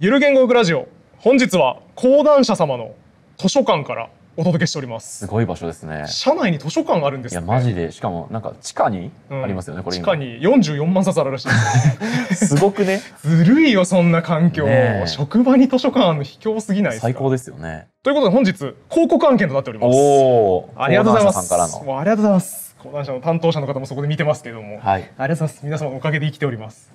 ゆる言語学ラジオ本日は講談社様の図書館からお届けしております。すごい場所ですね。社内に図書館があるんですいやねマジで。しかもなんか地下にうんありますよね、これ今。地下に44万冊あるらしいです。すごくね。ずるいよそんな環境、職場に図書館の卑怯すぎない最高ですよね。ということで本日広告案件となっております。おおありがとうございます。講談社さんからの。もうありがとうございます。講談社の担当者の方もそこで見てますけども、はい。ありがとうございます。皆様のおかげで生きております。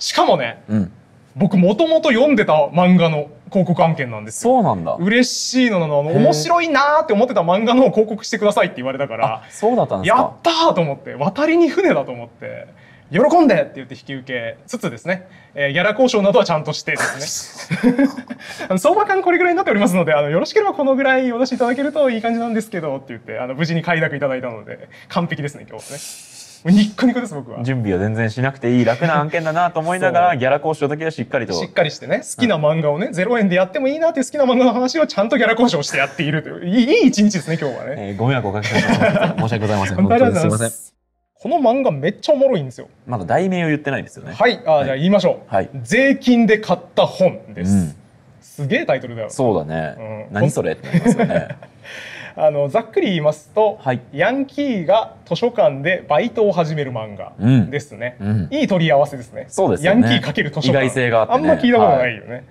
しかもねうん。僕もともと読んでた漫画の広告案件なんですよ。そうなんだ。嬉しいのなの。面白いなーって思ってた漫画の広告してくださいって言われたからあ、そうだったんですか。やったーと思って渡りに船だと思って喜んでって言って引き受けつつですね、えーギャラ交渉などはちゃんとしてですね。あの相場感これぐらいになっておりますのであのよろしければこのぐらいお出しいただけるといい感じなんですけどって言ってあの無事に快諾いただいたので完璧ですね今日はねニッコニコです僕は。準備は全然しなくていい楽な案件だなと思いながらギャラ交渉だけはしっかりと。しっかりしてね好きな漫画をね0円でやってもいいなっていう好きな漫画の話をちゃんとギャラ交渉してやっているという。いいいい一日ですね今日はね。えーご迷惑おかけしました。申し訳ございません。本当にすいませんこの漫画めっちゃおもろいんですよ。まだ題名を言ってないですよね。はい、あ、はい。じゃあ言いましょう。はい。税金で買った本です。うん。すげえタイトルだよ。そうだね、うん。何それってなりますよね あのざっくり言いますと、はいヤンキーが図書館でバイトを始める漫画うんですね。うんいい取り合わせですね。そうですよねヤンキーかける図書館。意外性があねんま聞いたことないよね。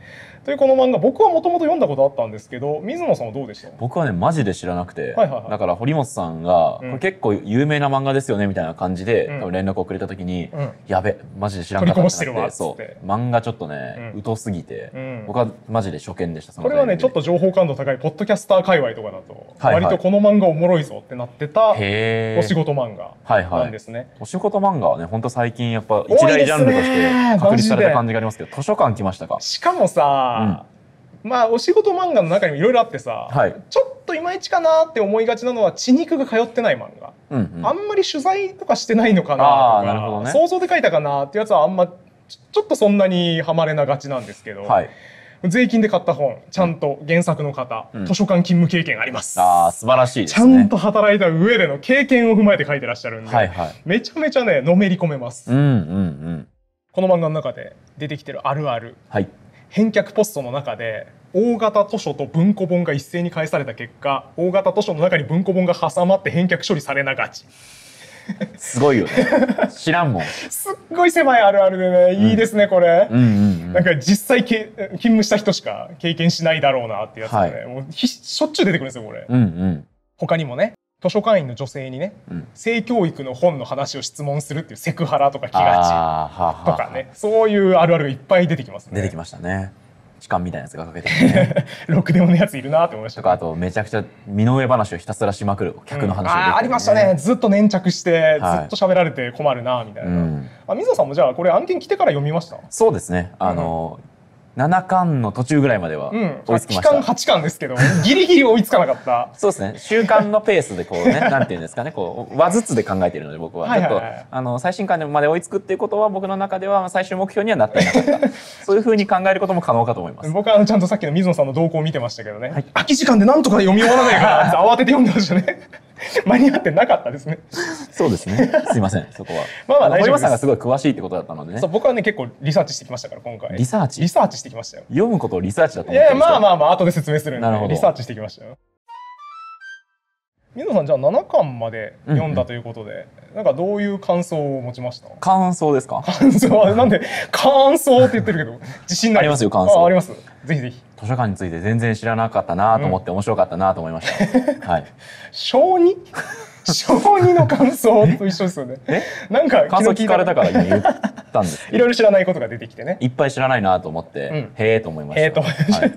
というこの漫画僕はもともと読んだことあったんですけど水野さんはどうでした？僕はねマジで知らなくて、はいはいはい。だから堀本さんが、うん。これ結構有名な漫画ですよねみたいな感じで、うん。多分連絡をくれた時に、うん。やべマジで知らなかった取りこぼしてって。そう。漫画ちょっとね、うん。疎すぎて、うん。僕はマジで初見でしたこれはねちょっと情報感度高いポッドキャスター界隈とかだと、はいはい。割とこの漫画おもろいぞってなってたお仕事漫画はいはないんですね。お仕事漫画はね本当最近やっぱ一大ジャンルとして確立された感じがありますけど図書館来ましたか？しかもさ、まあお仕事漫画の中にもいろいろあってさ、はい。ちょっといまいちかなって思いがちなのは血肉が通ってない漫画、うんうん。あんまり取材とかしてないのかなとかね。想像で書いたかなってやつはあんまちょっとそんなにはまれながちなんですけど、はい。税金で買った本ちゃんと原作の方、うん。図書館勤務経験あります、ああ素晴らしいですちねゃんと働いた上での経験を踏まえて書いてらっしゃるんで、はいはい。めちゃめちゃねのめり込めます、うんうんうん。この漫画の中で出てきてるあるある。はい返却ポストの中で大型図書と文庫本が一斉に返された結果大型図書の中に文庫本が挟まって返却処理されながち。すごいよね。知らんもん。すっごい狭いあるあるでね。いいですねこれ、なんか実際け勤務した人しか経験しないだろうなってやつがね、はもうひしょっちゅう出てくるんですよこれ、うんうん。他にもね図書館員の女性にねうん。性教育の本の話を質問するっていうセクハラとか来がちとかねそういうあるあるがいっぱい出てきますね。出てきましたね。痴漢みたいなやつがかけて ろくでものやついるなって思いました。ねとかあとめちゃくちゃ身の上話をひたすらしまくる客の話を、うん。あーありましたね。ずっと粘着してずはい。っと喋られて困るなみたいうな、ん。あ水野さんもじゃあこれ案件来てから読みました？そうですね。あの、7巻の途中ぐらいまではうん。追いつきま期間した、8巻ですけどギリギリ追いつかなかった。そうですね。週間のペースでこうね なんていうんですかね。こう輪ずつで考えているので僕は。ちょっとあの最新巻まで追いつくっていうことは僕の中では最終目標にはなっていなかった。そういうふうに考えることも可能かと思います。僕はあのちゃんとさっきの水野さんの動向を見てましたけどね、はい。空き時間でなんとか読み終わらないかなって慌てて読んでましたね 間に合ってなかったですね。そうですね。すいません。そこは。まあまあの大丈夫さんがすごい詳しいってことだったので。ねそう僕はね結構リサーチしてきましたから今回。リサーチ？リサーチしてきましたよ。読むことをリサーチだといや思ってるんですよ。まあまあまあ後で説明するんなるほど。でリサーチしてきましたよ水野さんじゃあ7巻まで読んだということで、なんかどういう感想を持ちました？感想ですか？感想は？なんで感想って言ってるけど自信ない。ありますよ感想。ああります。ぜひぜひ。図書館について全然知らなかったなと思って面白かったなと思いました、はい。小児小児の感想と一緒ですよね。え？なんか感想聞かれたから今言ったんです いろいろ知らないことが出てきてね。いっぱい知らないなと思って、うん。へえと思いました。へーと思いました。はい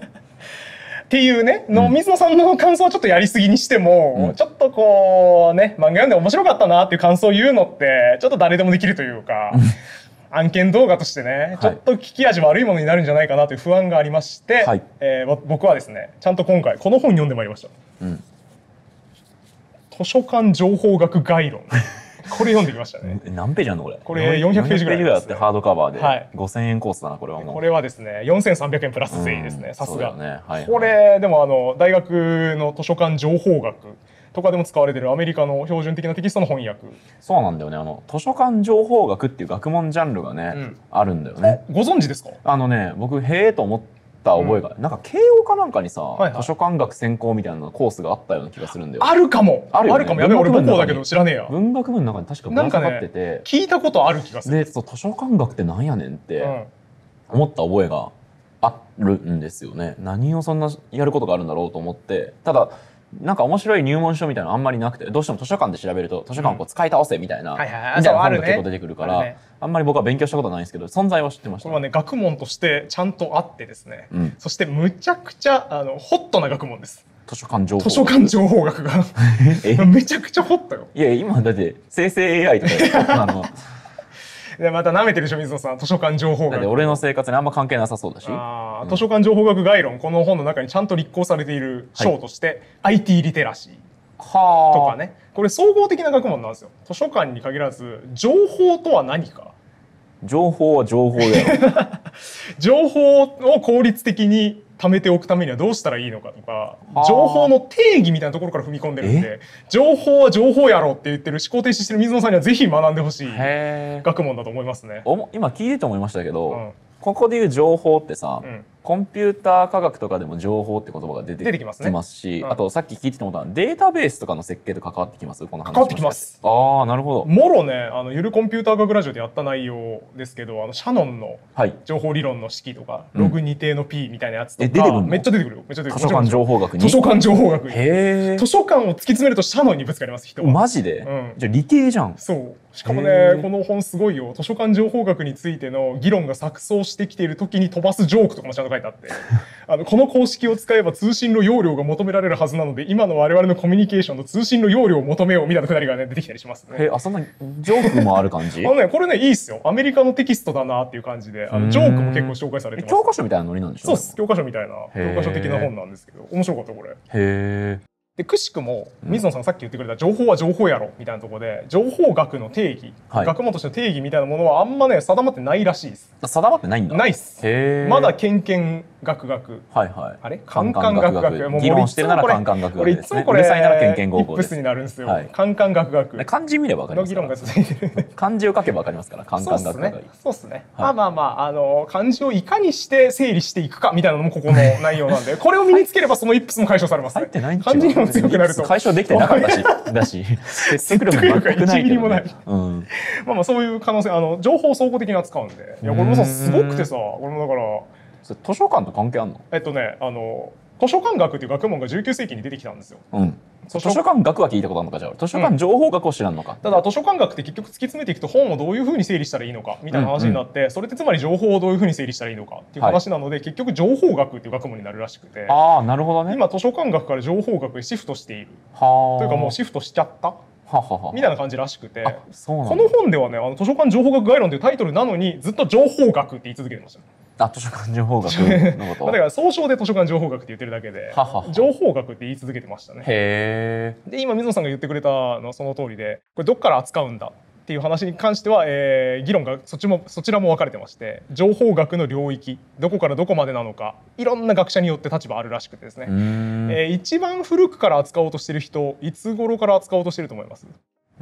っていうねの、うん。水野さんの感想はちょっとやりすぎにしても、うん。ちょっとこうね漫画読んで面白かったなっていう感想を言うのってちょっと誰でもできるというか案件動画としてねちょっと聞き味悪いものになるんじゃないかなという不安がありまして、はい。えーぼ僕はですねちゃんと今回この本読んでまいりました。うん。図書館情報学概論 これ読んできましたね。え何ページあるのこれ？これ400ページぐらいね。あってハードカバーで。はい。5000円コースだなこれはもう。これはですね4300円プラス税ですうんねさすが。ねはいこれでもあの大学の図書館情報学とかでも使われてるアメリカの標準的なテキストの翻訳、そうなんだよね。あの図書館情報学っていう学問ジャンルがね、うん。あるんだよね。ご存知ですか？あのね僕へえと思った覚えが、なんか慶応かなんかにさ、はいはい。図書館学専攻みたいなコースがあったような気がするんだよ。あるかも。あるよね。かも。やべえ俺母校だけど知らねえや文学部の中に確かぶら下がってて、聞いたことある気がする、でそう図書館学ってなんやねんってうん。思った覚えがあるんですよね。何をそんなやることがあるんだろうと思って。ただなんか面白い入門書みたいなのあんまりなくてどうしても図書館で調べると図書館をこう使い倒せみたいな、はいはいはい。みたいな本が結構出てくるからあ,、ね。んまり僕は勉強したことはないんですけど存在は知ってました。これはね学問としてちゃんとあってですね。うん、そしてむちゃくちゃあのホットな学問です。図書館情報。図書館情報学が。え？めちゃくちゃホットよ。いや今だって生成 AI とかで あのでまた舐めてるでしょ水野さん。図書館情報学。だって俺の生活にあんま関係なさそうだし。うん。あー図書館情報学概論。この本の中にちゃんと立候されている章として、IT リテラシー。はとかね。これ総合的な学問なんですよ。図書館に限らず情報とは何か。情報は情報だよ。情報を効率的に貯めておくためにはどうしたらいいのかとかはあ情報の定義みたいなところから踏み込んでるんで情報は情報やろって言ってる思考停止してる水野さんにはぜひ学んでほしい学問だと思いますね。おも今聞いてて思いましたけど、うん。ここでいう情報ってさ、うんコンピューター科学とかでも情報って言葉が出てきますね。し、うん。あとさっき聞いてたのはデータベースとかの設計と関わってきます。この話関わってきます。ああなるほど。もろねあのゆるコンピューター学ラジオでやった内容ですけどあのシャノンのはい。情報理論の式とか、うん。ログ2定の P みたいなやつとかえ出てくんの？めっちゃ出てくるよめっちゃ出てくる。図書館情報学に？図書館情報学に。へえ図書館を突き詰めるとシャノンにぶつかります人は。マジで、うん。じゃあ理系じゃん。そう。しかもへねー。この本すごいよ。図書館情報学についての議論が錯綜してきている時に飛ばすジョークとかもちゃんと書いてあってあのこの公式を使えば通信の容量が求められるはずなので今の我々のコミュニケーションの通信の容量を求めようみたいなくだりがね出てきたりしますね。へえあそんなジョークもある感じ？あのねこれねいいっすよ。アメリカのテキストだなっていう感じであのジョークも結構紹介されてます。え教科書みたいなノリなんでしょそうです。教科書みたいな教科書的な本なんですけど。面白かったこれ。へえでくしくもうん。水野さんがさっき言ってくれた情報は情報やろみたいなところで情報学の定義、はい。学問としての定義みたいなものはあんまね定まってないらしいです。定まってないんだ。ないっす。まだけんけんがくがくはいはい。あれ？カンカンがくがくもう議論してるなら俺カンカンがくが俺いつもこれうるさいならケンケン合合です。になるんですよ、はい。カンカンがくがく漢字見ればわかりますの議論が続いてる。漢字を書けばわかりますからカンカンそうっすね学がいい。そうっすね、はいまあまあまああの漢字をいかにして整理していくかみたいなのもここの内容なんでこれを身につければそのイップスも解消されます、ね、入ってないんちゃう？強くなると。解消できてなかったし。だし説得力も全くないけ説得力が1ミリもない。どねうん。まあまあそういう可能性あの情報を総合的に扱うんで。いやこれもさすごくてさこれもだから。図書館と関係あんの？えっとねあの図書館学っていう学問が19世紀に出てきたんですよ。うん図図書館学は聞いたことあるのかじゃあ。図書館情報学を知らんのか、ただ図書館学って結局突き詰めていくと本をどういうふうに整理したらいいのかみたいな話になって、それってつまり情報をどういうふうに整理したらいいのかっていう話なので、結局情報学っていう学問になるらしくて。ああなるほどね。今図書館学から情報学へシフトしている。はあ。というかもうシフトしちゃった。はははみたいな感じらしくて。この本ではねあの図書館情報学概論というタイトルなのにずっと情報学って言い続けてましたあ図書館情報学のこと？だから総称で図書館情報学って言ってるだけで情報学って言い続けてましたね。へえ。で今水野さんが言ってくれたのはその通りでこれどっから扱うんだっていう話に関しては、えー議論がそっちもそちらも分かれてまして情報学の領域どこからどこまでなのかいろんな学者によって立場あるらしくてですね、えー一番古くから扱おうとしてる人いつ頃から扱おうとしてると思います？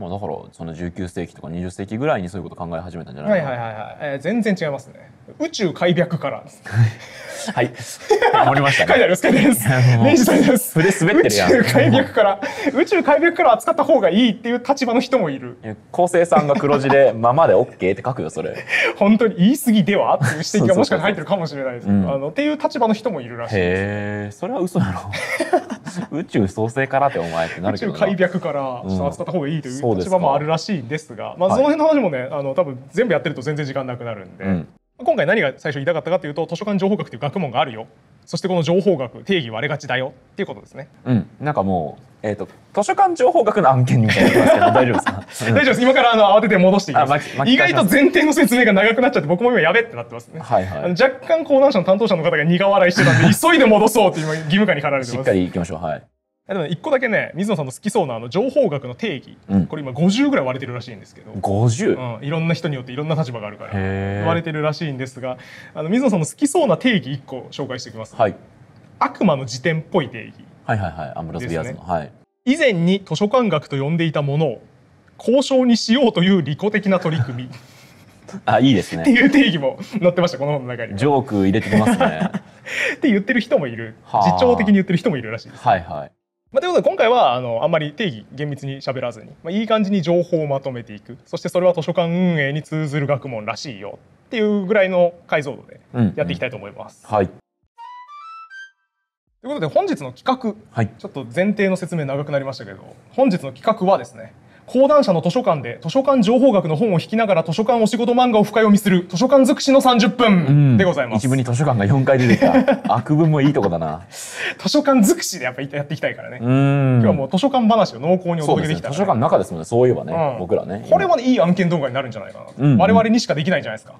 まあだからその19世紀とか20世紀ぐらいにそういうこと考え始めたんじゃなはいいかなはいはいはい、えー全然違いますね。宇宙開闢から。で すはい。盛りましたね。書いてあります書いてあります。明治さんです。筆滑ってるやん。宇宙開闢から。宇宙開闢から扱った方がいいっていう立場の人もいる。いや昴生さんが黒字で「ままで OK」って書くよそれ。へ本当に言い過ぎでは？っていう指摘がもしかしたら入ってるかもしれないです。うん。あのっていう立場の人もいるらしいです。えそれは嘘やろ。宇宙創生からってお前ってな宇るけどな。宙開闢からちょっと扱った方がいいといそう立場もあるらしいんですが、まあ、はいその辺の話もねあの多分全部やってると全然時間なくなるんで、うん。今回何が最初言いたかったかというと図書館情報学という学問があるよそしてこの情報学定義割れがちだよ。っていうことですね、うん。なんかもうえっ、と図書館情報学の案件みたいにな 大丈夫ですか？うん。大丈夫です。今からあの慌てて戻していきます。ます。意外と前提の説明が長くなっちゃって僕も今やべってなってますね、はいはい。若干講談社の担当者の方が苦笑いしてたんで 急いで戻そうって今義務感に駆られてしっますかり行きましょう。はい。でもね一個だけね水野さんの好きそうなあの情報学の定義、うん。これ今50ぐらい割れてるらしいんですけど、五十？うん、いろんな人によっていろんな立場があるからへ言われえ。てるらしいんですがあの水野さんの好きそうな定義1個紹介しておきます、はい。悪魔の辞典っぽい定義。はいはいはい。アンブロスビアーズの、はい。以前に図書館学と呼んでいたものを交渉にしようという利己的な取り組み。っ あいいですね。ていう定義も載ってましたこの本の中には。ジョーク入れてきますね。って言ってる人もいる。はあ。自重的に言ってる人もいるらしいです。はいはいまあ、ということで今回はあのあんまり定義厳密に喋らずに、まあ、いい感じに情報をまとめていく。そしてそれは図書館運営に通ずる学問らしいよっていうぐらいの解像度でうん。やっていきたいと思います。はい。ということで本日の企画。はい。ちょっと前提の説明長くなりましたけど本日の企画はですね講談社の図書館で図書館情報学の本を引きながら図書館お仕事漫画を深読みする図書館尽くしの30分でございます。一部に図書館が4回出てきた。悪文もいいとこだな。図書館尽くしでやっぱやっていきたいからね。今日はもう図書館話を濃厚にお届けできたらですね。図書館の中ですもんね。そういえばね、うん。僕らね。これはねいい案件動画になるんじゃないかな。と、うんうん。我々にしかできないんじゃないですか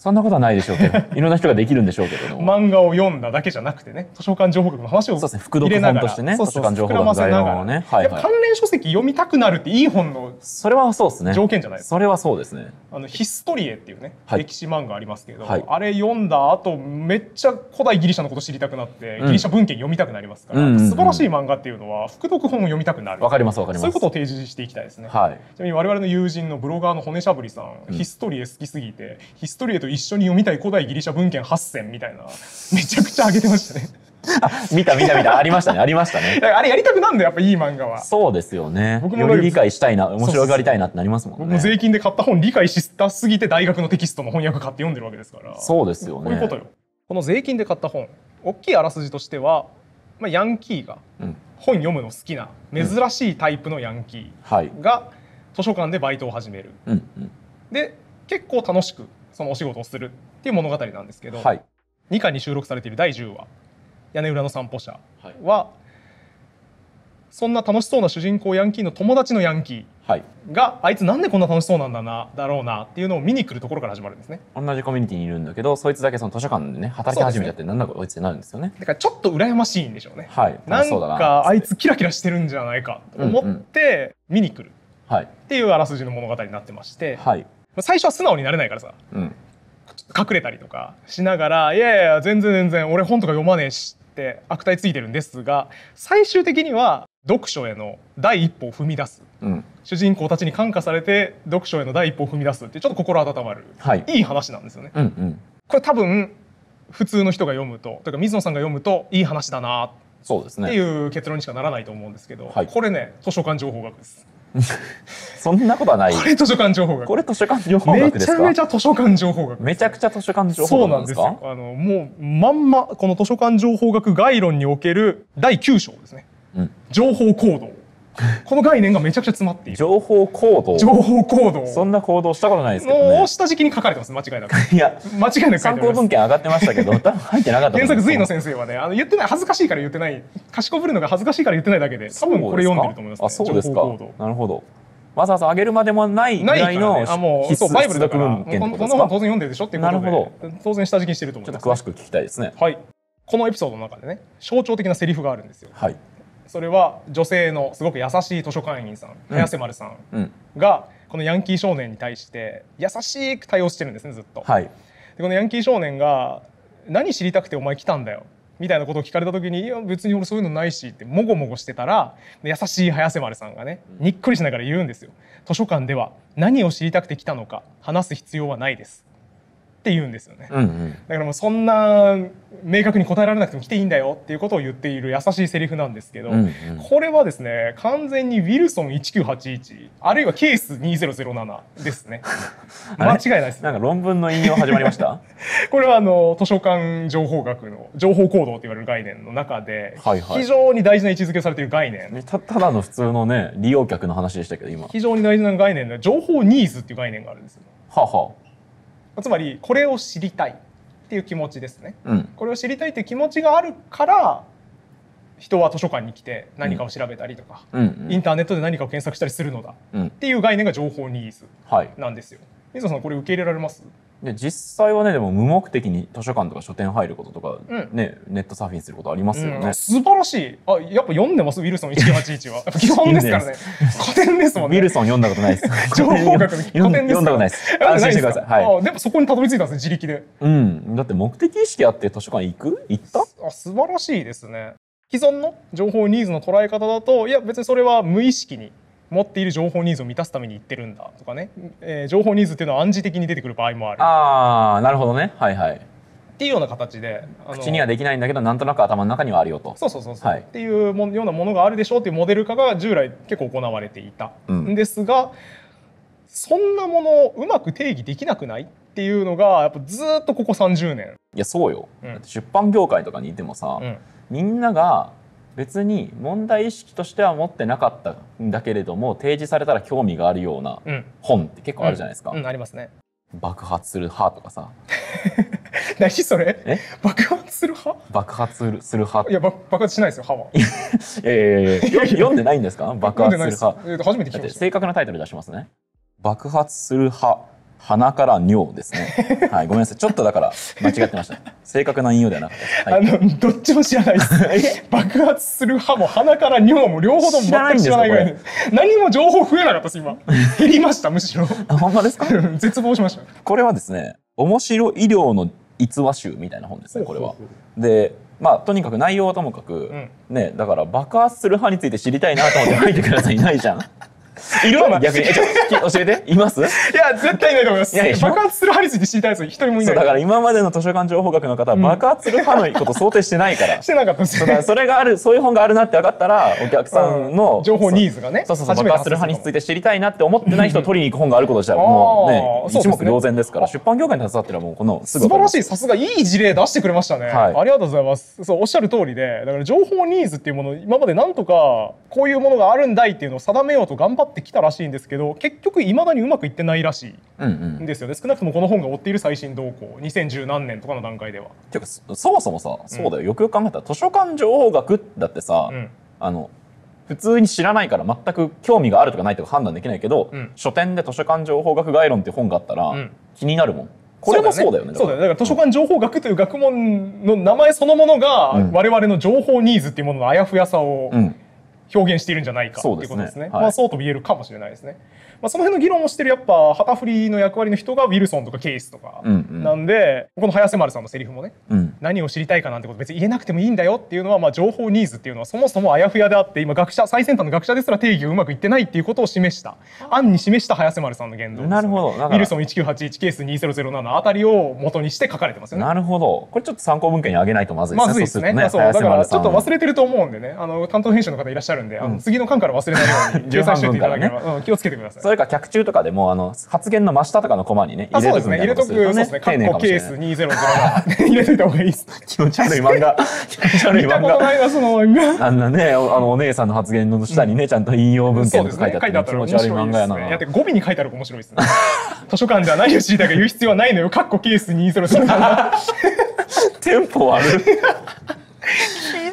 そんなことはないでしょうけど いろんな人ができるんでしょうけれども、漫画を読んだだけじゃなくてね図書館情報学の話をそうですね副読入れながら本としてねそうそう図書館情報膨らま学材料をね。はいはい。関連書籍読みたくなるっていい本のそれはそうですね。条件じゃないですか。それはそうですね。あのヒストリエっていうね、はい歴史漫画ありますけど、はい。あれ読んだ後めっちゃ古代ギリシャのこと知りたくなって、うん。ギリシャ文献読みたくなりますから、うんうんうん。素晴らしい漫画っていうのは副読本を読みたくなる。わかりますわかります。そういうことを提示していきたいですね、はい。ちなみに我々の友人のブロガーの骨しゃぶりさん、うん。ヒストリエ好きすぎてヒストリエと一緒に読みたい古代ギリシャ文献8選みたいな。めちゃくちゃ上げてましたね。見た見た見た。ありましたね。ありましたね。あれやりたくなんだよやっぱいい漫画は。そうですよね。僕もより理解したいな面白がりたいなってなりますもんね。僕も税金で買った本理解したすぎて大学のテキストの翻訳買って読んでるわけですから。そうですよね。こういうことよ。この税金で買った本大きいあらすじとしては、まあ、ヤンキーがうん。本読むの好きな珍しいタイプのヤンキはい。ーが図書館でバイトを始める。うんうん。で結構楽しくそのお仕事をするっていう物語なんですけど、はい。2巻に収録されている第10話「屋根裏の散歩者はい」はそんな楽しそうな主人公ヤンキーの友達のヤンキはい。ーがあいつなんでこんな楽しそうなんだなだろうなっていうのを見に来るところから始まるんですね。同じコミュニティにいるんだけどそいつだけその図書館でね働き始めちゃってなんだこいつってなるんですよね。だからちょっと羨ましいんでしょうね。はい。な。んかあいつキラキラしてるんじゃないかと思って見に来るはいっていうあらすじの物語になってましてはい最初は素直になれないからさ。うん。隠れたりとかしながら「いやいや全然全然俺本とか読まねえし」って悪態ついてるんですが最終的には読書への第一歩を踏み出す。うん。主人公たちに感化されて読書への第一歩を踏み出すってちょっと心温まる。はい。いい話なんですよね。うんうん。これ多分普通の人が読むとというか水野さんが読むといい話だなそうですね。っていう結論にしかならないと思うんですけど、はい。これね図書館情報学です。そんなことはない。これ図書館情報学。これ図書館情報め学ですか？ちゃめちゃ図書館情報学。めちゃくちゃ図書館情そう報学なんんですすなでよ。かあのもうまんまこの図書館情報学概論における第9章ですね。うん。情報行動 この概念がめちゃくちゃ詰まっている。情報行動。情報行動。そんな行動したことないですけどのね下敷きに書かれてます間違いなく。いや間違いなく参考文献上がってましたけど多分入ってなかった原作隋野先生はねあの言ってない恥ずかしいから言ってない。賢ぶるのが恥ずかしいから言ってないだけで多分これ読んでると思います、ね、あそうですか。なるほど。わざわざ上げるまでもないぐないかららいのね、あもうそうバイブルだから。こってことですか？んこんな本当然読んでるでしょ？ってなるほ当然下敷きにしてると思います、ちょっと詳しく聞きたいですね。はい。このエピソードの中でね象徴的なセリフがあるんですよ。はいそれは女性のすごく優しい図書館員さんうん。早瀬丸さんうん。がこのヤンキー少年に対して優しく対応してるんですねずっと。はい。でこのヤンキー少年が「何知りたくてお前来たんだよ」みたいなことを聞かれた時に「いや別に俺そういうのないし」ってもごもごしてたら優しい早瀬丸さんがねにっこりしながら言うんですよ。図書館では何を知りたくて来たのか話す必要はないですって言うんですよね。うんうん。だからもうそんな明確に答えられなくても来ていいんだよっていうことを言っている優しいセリフなんですけど、うんうん。これはですね完全にウィルソン1981あるいはケース2007ですね。間違いないですなんか論文の引用始まりました？これはあの図書館情報学の情報行動と言われる概念の中ではいはい。非常に大事な位置づけをされている概念、ねたただの普通のね利用客の話でしたけど今。は非常に大事な概念で情報ニーズっていう概念があるんですよ。あはつまりこれを知りたいっていう気持ちですね。あうん。これを知りたいっていう気持ちがあるから人は図書館に来て何かを調べたりとか、うん。うん。インターネットで何かを検索したりするのだっうん。ていう概念が情報ニーズはい。なんですよ。水野さんこれ受け入れられます？で実際はねでも無目的に図書館とか書店入ることとか、うん。ねネットサーフィンすることありますよね、うん。素晴らしい。あやっぱ読んでます？ウィルソン1981は 基本ですからね。古典ですもんね。ウィルソン読んだことないです。情報学の 古典です読んだことないです。安心してください。はい。あでもそこにたどり着いたんですね自力で。うん。だって目的意識あって図書館行く？行った？あ素晴らしいですね。既存の情報ニーズの捉え方だといや別にそれは無意識に持っている情報ニーズを満たすために言ってるんだとかね、えー情報ニーズっていうのは暗示的に出てくる場合もある。ああなるほどね。はいはい。っていうような形で口にはできないんだけどなんとなく頭の中にはあるよと。そうそうそうそう、はい。っていうもようなものがあるでしょうっていうモデル化が従来結構行われていた。うん。んですが、そんなものをうまく定義できなくないっていうのがやっぱずーっとここ30年、いやそうよ、うん。出版業界とかにいてもさ、うん。みんなが別に問題意識としては持ってなかったんだけれども提示されたら興味があるようなうん、本って結構あるじゃないですか、うん、ありますね。爆発する歯とかさ。何それ？え？爆発する派？爆発するする歯いやば爆発しないですよ歯は。いやいや 読んでないんですか？爆発する歯読んでないです。えー初めて聞だってきました。正確なタイトル出しますね。爆発する歯鼻から尿ですね。はいごめんなさい。ちょっとだから間違ってました。正確な引用ではなかったです、はい、あのどっちも知らないです。爆発する歯も鼻から尿も両方とも全く知らないぐらい。で何も情報増えなかったです今。減りましたむしろ。あほんまですか？絶望しました。これはですね面白医療の逸話集みたいな本ですねこれは。でまあとにかく内容はともかく、ん。ねだから爆発する歯について知りたいなと思って書いてくださいいないじゃんいる逆に。えちょき教えて。います？いや絶対いないと思います。いや爆発する歯について知りたいやつ一人もいない。だから今までの図書館情報学の方は爆発する歯のこと想定してないから。してなかったです。それがあるそういう本があるなって分かったらお客さんの、う ん情報ニーズがねそうそうそう爆発する歯について知りたいなって思ってない人を取りに行く本があること自体はうんもうね一目瞭然ですから出版業界に携わってるらもうこの素晴らしいさすがいい事例出してくれましたね、はい。ありがとうございます。そうおっしゃる通りでだから情報ニーズっていうものを今までなんとかこういうものがあるんだいっていうのを定めようと頑張ってきたらしいんですけど結局いまだにうまくいってないらしうんういんんですよね。少なくともこの本が追っている最新動向。2010何年とかの段階では、ていうかそそもそもさそうだよ。よくよく考えたら図書館情報学だってさ、うん。あの普通に知らないから全く興味があるとかないとか判断できないけど、うん。書店で図書館情報学概論っていう本があったら、うん。気になるもん。これもそうだよねそうだよね。だから図書館情報学という学問の名前そのものが、うん。我々の情報ニーズっていうもののあやふやさをうん表現しているんじゃないかっていうそうですねことですね。はいまあそうと言えるかもしれないですね。まあその辺の議論をしてるやっぱ旗振りの役割の人がウィルソンとかケイスとかうんうん。なんで、この早瀬丸さんのセリフもねうん。何を知りたいかなんてこと別に言えなくてもいいんだよっていうのはまあ情報ニーズっていうのはそもそもあやふやであって今学者最先端の学者ですら定義がうまくいってないっていうことを示した案に示した早瀬丸さんの言動ですよね。なるほど。ウィルソン1981ケース2007あたりを元にして書かれてますよね。なるほど。これちょっと参考文献にあげないとまずいですね。まずいですね。そうだからちょっと忘れれてると思うんでね、あの担当編集の方いらっしゃるんで、あうん。の次の巻から忘れないように 掲載しておいただければ、前うん気をつけてください。それか客中とかでもあの発言の真下とかのコマにねあ、入れとく。みたいなことすると入れとく、そうですね。カ丁寧ッコケースかもしれない2007 入れといた方がいいです。気持ち悪い漫画気持ち悪い見た漫画ことないな、その漫画。あんなねおあのお姉さんの発言の下にねちゃんと引用文献とか書いてあって,、気持ち悪い漫画やなやって語尾に書いてある面白いですね。図書館では何を知りたいか言う必要はないのよ。カッコケース2007。テンポ悪い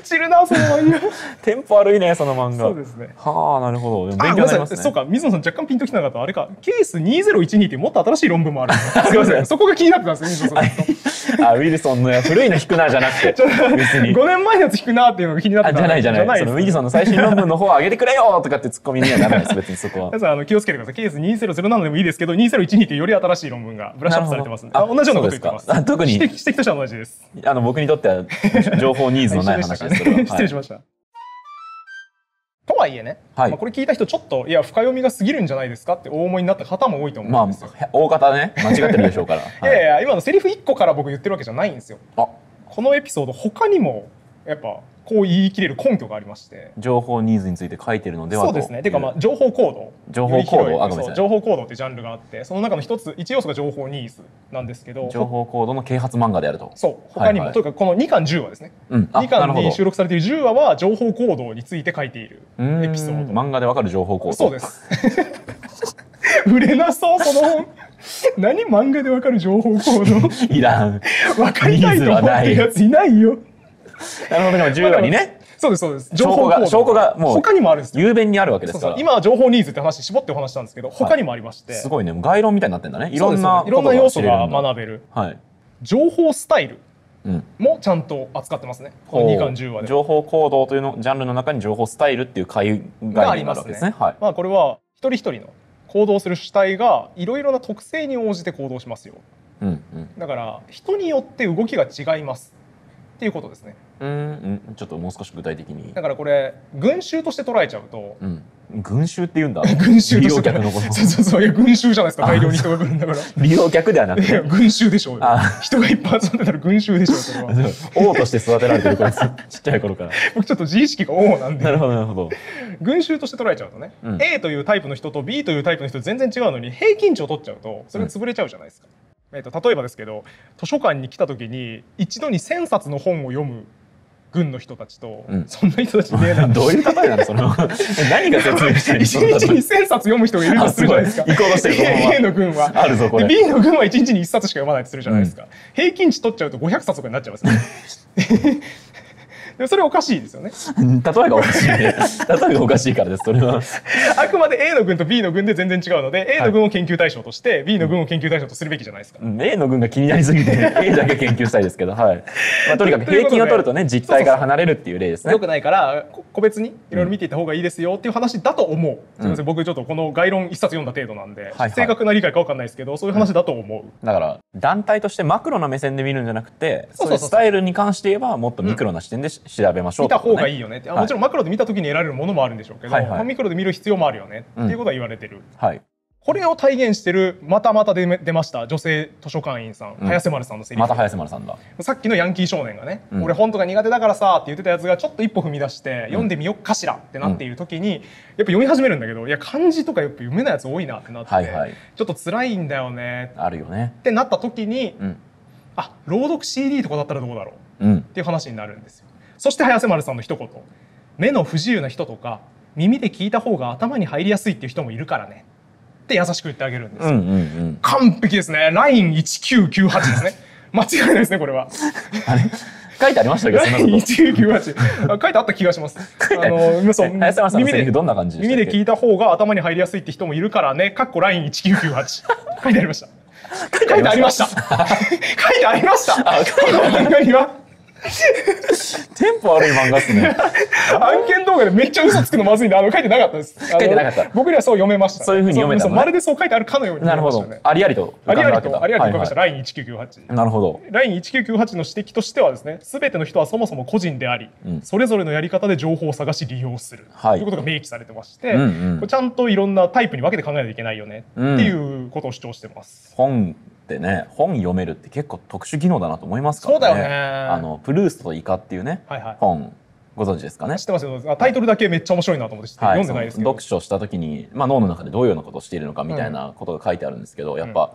気散るな、その漫画。テンポ悪いねその漫画そうですね。はあなるほどでもあ、勉。強になりますねそうか、水野さん若干ピンときてなかった。あれか、ケース2012ってもっと新しい論文もある す。すみません。そこが気になってたんですよ、水野さん。あウィルソンのや古いの引くなじゃなくて別に5年前のやつ引くなっていうのが気になってたあじゃないじゃないそのウィルソンの最新論文の方を上げてくれよとかってツッコミにはならないです別にそこは皆さんあの気をつけてください。ケース2007でもいいですけど、2012ってより新しい論文がブラッシュアップされてますんで、同じようなこと言ってます。特に指摘指摘としては同じです。あの僕にとっては情報ニーズのない話です失礼しました。とはいえね、はい。まあこれ聞いた人ちょっといや深読みが過ぎるんじゃないですかってお思いになった方も多いと思まうんですよ。あ大方ね間違ってるでしょうから、いやいや今のセリフ1個から僕言ってるわけじゃないんですよ。あ。このエピソード他にもやっぱこう言い切れる根拠がありまして。情報ニーズについて書いてるのではそうですね。ていうかまあ情報行動。情報行動あごめんなさい情報行動ってジャンルがあって、その中の一つ一要素が情報ニーズなんですけど、情報コードの啓発漫画であるとそう他にも、はいはいというかこの2巻10話ですね。うんあ2なるほど巻に収録されている10話は情報行動について書いているエピソード。漫画でわかる情報コードそうです。売れなそうその本。何漫画でわかる情報行動？いらん わかりたいと思ってるやついないよ。なるほどでも10話にね。そうですそうです。証拠が証拠がもう他にもあるんですよ。雄弁にあるわけですから。そうそう。今は情報ニーズって話絞ってお話したんですけど、他にもありまして。すごいね概論みたいになってんだね。いろんないろんな要素が学べる。はい。情報スタイルうん。もちゃんと扱ってますね。この2巻10話で。情報行動というのジャンルの中に情報スタイルっていう概概念があるわけですね。はい。まあこれは一人一人の行動する主体がいろいろな特性に応じて行動しますよ。うんうん。だから人によって動きが違います。っていうことですねうん。うんちょっともう少し具体的に。だからこれ群衆として捉えちゃうとうん。群衆って言うんだ。群衆そうそうそう。いや群衆じゃないですかあ大量に人が来るんだから。利用客ではなくて。群衆でしょう人がいっぱい集まってたら群衆でしょうそれは。王として育てられてるこいつ。ちっちゃい頃から。僕ちょっと自意識が王なんで。なるほど。なるほど群衆として捉えちゃうとね、うん。A というタイプの人と B というタイプの人全然違うのに平均値を取っちゃうとそれが潰れちゃうじゃないですか、えー、と例えばですけど図書館に来た時に一度に1,000冊の本を読む軍の人たちと、うん。そんな人たちいねえな。どういう例えなの？それは何が説明したいの？一日に1,000冊読む人がいるとするじゃないですかあす行こうとしてる このまま。A の軍は。あるぞこれ。で B の軍は1日に1冊しか読まないとするじゃないですか、平均値取っちゃうと500冊とかになっちゃいますねでもそれおかしいですよね。例えがおかしい。ね 例えがおかしいからですそれは。あくまで A の軍と B の軍で全然違うので A の軍を研究対象として B の軍を研究対象とするべきじゃないですか、うん。A の群が気になりすぎて A だけ研究したいですけど、はい。まあ、とにかく平均を取るとね実態から離れるっていう例ですね。よくないからこ個別にいろいろ見ていった方がいいですよっていう話だと思う、すみません僕ちょっとこの概論一冊読んだ程度なんで、はい正確な理解かわかんないですけどそういう話だと思う、だから団体としてマクロな目線で見るんじゃなくてそういうスタイルに関して言えばもっとミクロな視点でし調べましょう見た方がいいよよねって、あはい。もちろんマクロで見た時に得られるものもあるんでしょうけど、はいはい。まあミクロで見る必要もあるよねっていうことは言われてる、はいこれを体現してるまたまた出ました女性図書館員さん、うん。早瀬丸さんのセリフ。また早瀬丸さんだ。さっきのヤンキー少年がね、うん。俺本とか苦手だからさって言ってたやつがちょっと一歩踏み出して読んでみよっかしらってなっている時に、やっぱ読み始めるんだけどいや漢字とかやっぱ読めないやつ多いなってなって、はいはい。ちょっと辛いんだよね。あるよね。ってなった時にうん。あ朗読 CD とかだったらどうだろううん。っていう話になるんですよそして早瀬丸さんの一言。目の不自由な人とか耳で聞いた方が頭に入りやすいっていう人もいるからね。って優しく言ってあげるんです。よ、うんうんうん。完璧ですね。LINE1998 ですね。間違いないですねこれは。書いてありましたけどそんなこと？LINE1998 あ書いてあった気がします。あのそう耳でどんな感じ耳で聞いた方が頭に入りやすいって人もいるからね。かっこ LINE1998 書いてありました。書いてありました。書いてありました。あ書いてあ漫画には テンポ悪い漫画っすね。案件動画でめっちゃ嘘つくのまずいんであの書いてなかったです。書いてなかった。僕にはそう読めました。そういう風に読めたのね。そうまるでそう書いてあるかのようになるほど。ありありと。ありありとありありと書きました、はい LINE1998 はい。なるほど。LINE1998 の指摘としてはですね全ての人はそもそも個人であり、うん。それぞれのやり方で情報を探し利用する、はい。ということが明記されてまして、うんうん。ちゃんといろんなタイプに分けて考えないといけないよねってうんいうことを主張してます。本ってね本読めるって結構特殊技能だなと思いますからね。そうだよね。あのプルーストとイカっていうねはいはい。本ご存知ですかね？知ってますよ。あタイトルだけめっちゃ面白いなと思ってはい、読んでないですけど。読書した時に、まあ、脳の中でどういうようなことをしているのかみたいなことが書いてあるんですけど、やっぱ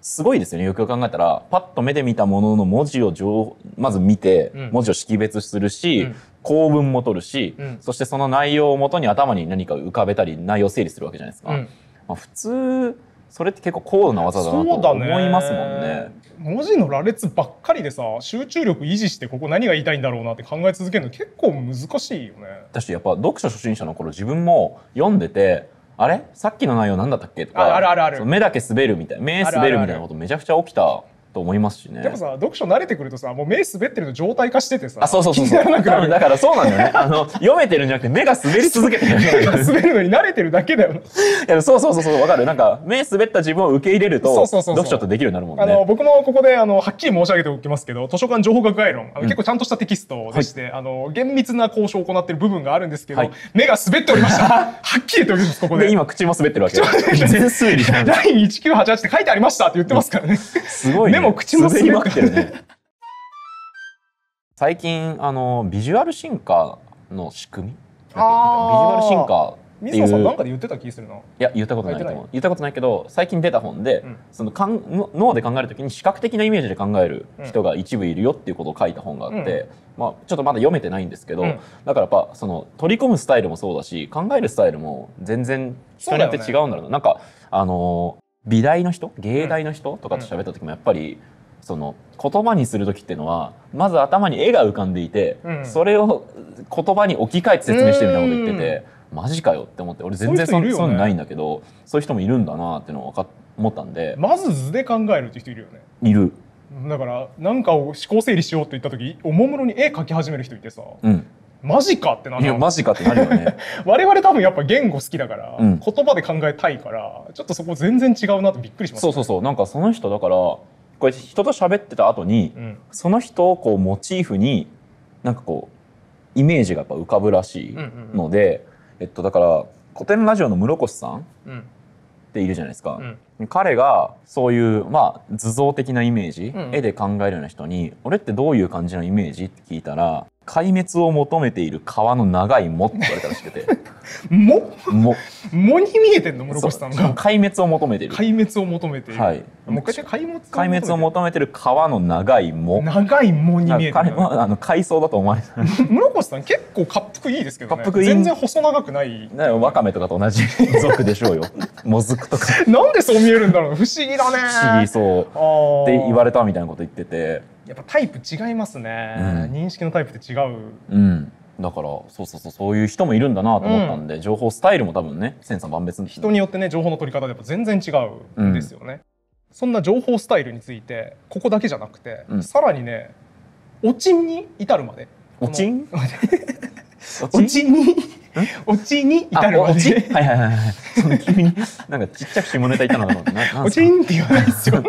すごいですよね。よくよく考えたらパッと目で見たものの文字を情まず見て、うん。文字を識別するし、うん。構文も取るし、うん。そしてその内容をもとに頭に何か浮かべたり内容を整理するわけじゃないですか、うん。まあ、普通それって結構高度な技だなと思いますもんね。文字の羅列ばっかりでさ集中力維持してここ何が言いたいんだろうなって考え続けるの結構難しいよね。私やっぱ読書初心者の頃自分も読んでてあれ？さっきの内容何だったっけ？とかああるあるあるそう目だけ滑るみたいな目滑るみたいなことめちゃくちゃ起きたと思いますしね。でもさ読書慣れてくるとさもう目滑ってると状態化しててさあそうそうそう気そうだからそうなんだよね。あの読めてるんじゃなくて目が滑り続けてる。目が滑るのに慣れてるだけだよ。いやそうそうそうそうわかる。なんか目滑った自分を受け入れるとそうそうそう読書ってできるようになるもんあのね僕もここであのはっきり申し上げておきますけど図書館情報学概論。あの、うん。結構ちゃんとしたテキストでして、あの厳密な交渉を行っている部分があるんですけど、はい。目が滑っておりました。はっきりと言うんですここで。で今口も滑ってるわけ。全滑りじゃん。LINE1988 って書いてありましたって言ってますからね。すごい、ね、目も口も滑りまくってる滑ね。最近あのビジュアル進化の仕組み？ビジュアル進化水野さんなんかで言ってた気するないや言ったことないと思う。言ったことないけど最近出た本で、うん。そのかんの脳で考えるときに視覚的なイメージで考える人が一部いるよっていうことを書いた本があって、まあ、ちょっとまだ読めてないんですけど、うん。だからやっぱその取り込むスタイルもそうだし考えるスタイルも全然人によって違うんだろうな。なんかあの美大の人？芸大の人とかと喋った時もやっぱり、その言葉にする時っていうのはまず頭に絵が浮かんでいて、うん。それを言葉に置き換えて説明してるみたいなこと言ってて。マジかよって思って俺全然そそういうのないんだけどそういう人もいるんだなっていうのを思ったんで。まず図で考えるっていう人いるよね。いる。だから何かを思考整理しようって言った時おもむろに絵描き始める人いてさ。うんマジかってないやマジかってなるよね。我々多分やっぱ言語好きだから、うん。言葉で考えたいからちょっとそこ全然違うなとびっくりします、そうそうそう。なんかその人だからこれ人と喋ってた後にうん。その人をこうモチーフになんかこうイメージがやっぱ浮かぶらしいので、えっとだから古典ラジオの室越さんっうん。ているじゃないですか。うん。彼がそういうまあ図像的なイメージ、うんうん。絵で考えるような人に「俺ってどういう感じのイメージ?」って聞いたら「壊滅を求めている川の長い藻」って言われたらしくて。も「藻」もに見えてんの室越さんが。壊滅を求めている。壊壊滅を求めている、はい。もう一回壊滅壊滅を求めてる川の長い藻。長いもに見えて彼るはあの海藻だと思われた 室越さん結構滑腹いいですけどね。いい。全然細長くない。ねわかめとかと同じ族でしょうよ。もずくとか。なんでそう見えるんだろう不思議だね。不思議そう。あって言われれたみたいなこと言っててやっぱタイプ違いますね、うん。認識のタイプって違う。うん。だからそうそうそうそういう人もいるんだなと思ったんで、情報スタイルも多分ね千差万別人によってね情報の取り方でやっぱ全然違うんですよね、そんな情報スタイルについてここだけじゃなくて、うん。さらにねおちんに至るまで。おちん？おちん？におちに至るまあおちではいはいはいはい。その君になんかちっちゃく下ネタ言ったのかな。おちんって言わないですよ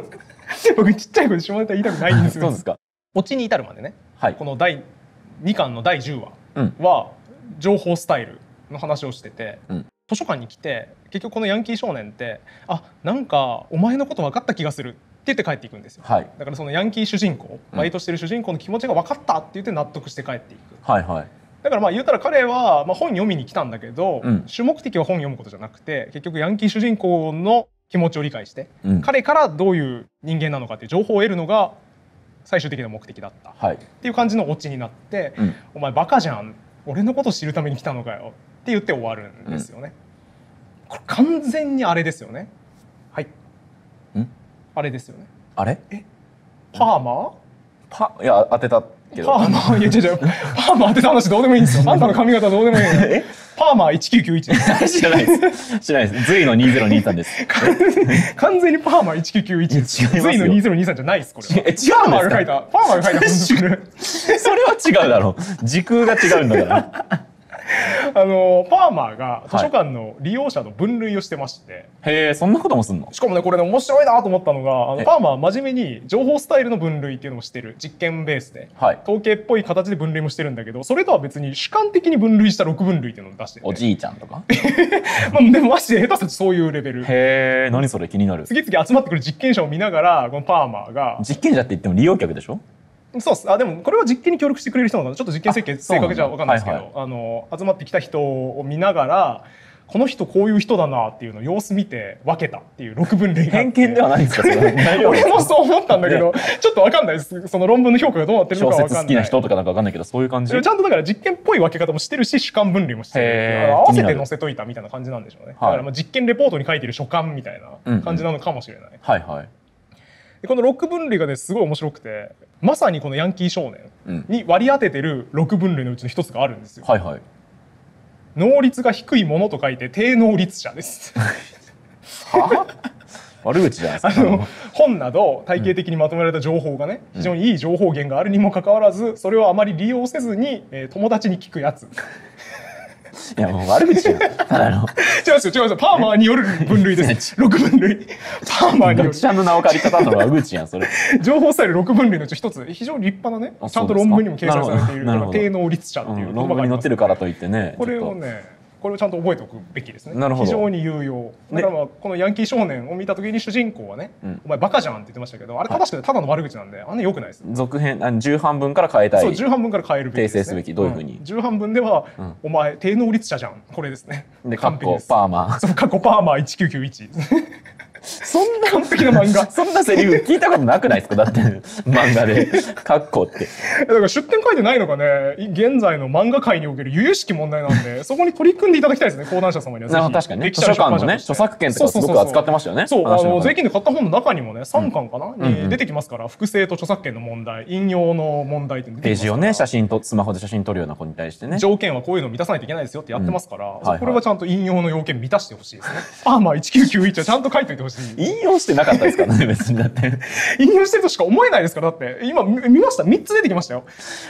僕ちっちゃい声で下ネタ言いたくないんですよそうですか。おちに至るまでねはい。この第2巻の第10話うん。は情報スタイルの話をしてて、うん。図書館に来て結局このヤンキー少年ってあなんかお前のこと分かった気がするって言って帰っていくんですよ。はい。だからそのヤンキー主人公うん。バイトしてる主人公の気持ちが分かったって言って納得して帰っていく。はいはい。だからまあ言うたら彼はまあ本読みに来たんだけど、うん。主目的は本読むことじゃなくて結局ヤンキー主人公の気持ちを理解してうん。彼からどういう人間なのかっていう情報を得るのが最終的な目的だった。っはい。ていう感じのオチになってうん「お前バカじゃん。俺のこと知るために来たのかよ」って言って終わるんですよね。これ完全にあれですよね。はい。ん。あれですよね。あれ？パーマ？ーパいや当てたけど。パーマーいや違う違うパーマー当てた話どうでもいいんですよ。あんたの髪型どうでもいいえ？パーマー1991です。知らないです。知らないです。随の2023です。完全にパーマー1991です。いや違いますよ。随の2023じゃないですこれは。え違うんですか？パーマーが書いた。パーマーが書いたそれは違うだろう。時空が違うんだから あのパーマーが図書館の利用者の分類をしてまして。へえそんなこともすんの？しかもねこれね面白いなと思ったのがあのえパーマは真面目に情報スタイルの分類っていうのもしてる実験ベースで。はい。統計っぽい形で分類もしてるんだけどそれとは別に主観的に分類した6分類っていうのを出してて、おじいちゃんとか？まあ、でもマジで下手するとそういうレベル。へえ何それ？気になる。次々集まってくる実験者を見ながらこのパーマーが。実験者って言っても利用客でしょ？そうっす。あでもこれは実験に協力してくれる人なのでちょっと実験設計正確じゃ分かんないですけど、はいあの集まってきた人を見ながらこの人こういう人だなっていうのを様子見て分けたっていう6分類偏見ではないんですか俺もそう思ったんだけど、ちょっと分かんないです。その論文の評価がどうなってるの小か分かんない。説好きな人とかなんかわかんないけどそういう感じ。ちゃんとだから実験っぽい分け方もしてるし主観分類もしてる合わせて載せといたみたいな感じなんでしょうね、はいだからまあ実験レポートに書いてる書簡みたいな感じなのかもしれない、はいはい。でこの6分類がねすごい面白くてまさにこのヤンキー少年うん。に割り当ててる6分類のうちの一つがあるんですよ、はいはい。能率が低いものと書いて低能率者です。は悪口じゃないですか。あの本など体系的にまとめられた情報がね、非常にいい情報源があるにもかかわらずそれをあまり利用せずに、えー友達に聞くやついやもう悪口じゃんただの違うすよ違うすよ。パーマーによる分類です。6分類。パーマーによる。学者の名を借り方の悪口やんそれ。情報スタイル6分類のうち一つ。非常に立派なねあちゃんと論文にも掲載されている低能率者っていううん論文に載ってるからといってねこれをねこれをちゃんと覚えておくべきですね。非常に有用。だからまあこのヤンキー少年を見た時に主人公はねうん「お前バカじゃん」って言ってましたけどあれ正しくてただの悪口なんであんな良くないです。続編あの重版分から変えたい。そう重版分から変えるべきね、訂正すべき。どういうふうに？ん。重版分では、うん。お前低能率者じゃん。これですね。でカッコ完璧です。パーマそう過去パーマー1991そんな完璧な漫画。そんなセリフ聞いたことなくないですか？だって漫画で。カッコって。だから出典書いてないのがね？現在の漫画界における由々しき問題なんでそこに取り組んでいただきたいですね講談社様には。確かにね。図書館のね著作権とかすごく扱ってましたよね。そうあ話の税金で買った本の中にもね3巻かな、うんうん。に出てきますから複製と著作権の問題引用の問題って出てきページをね写真とスマホで写真撮るような子に対してね。条件はこういうのを満たさないといけないですよってやってますから、これはちゃんと引用の要件満たしてほしいですね。パーマー1991はちゃんと書いておいてほしい。引用してなかったですからね 別にだって。引用してるとしか思えないですからだって。今見見ました？3つ出てきましたよ。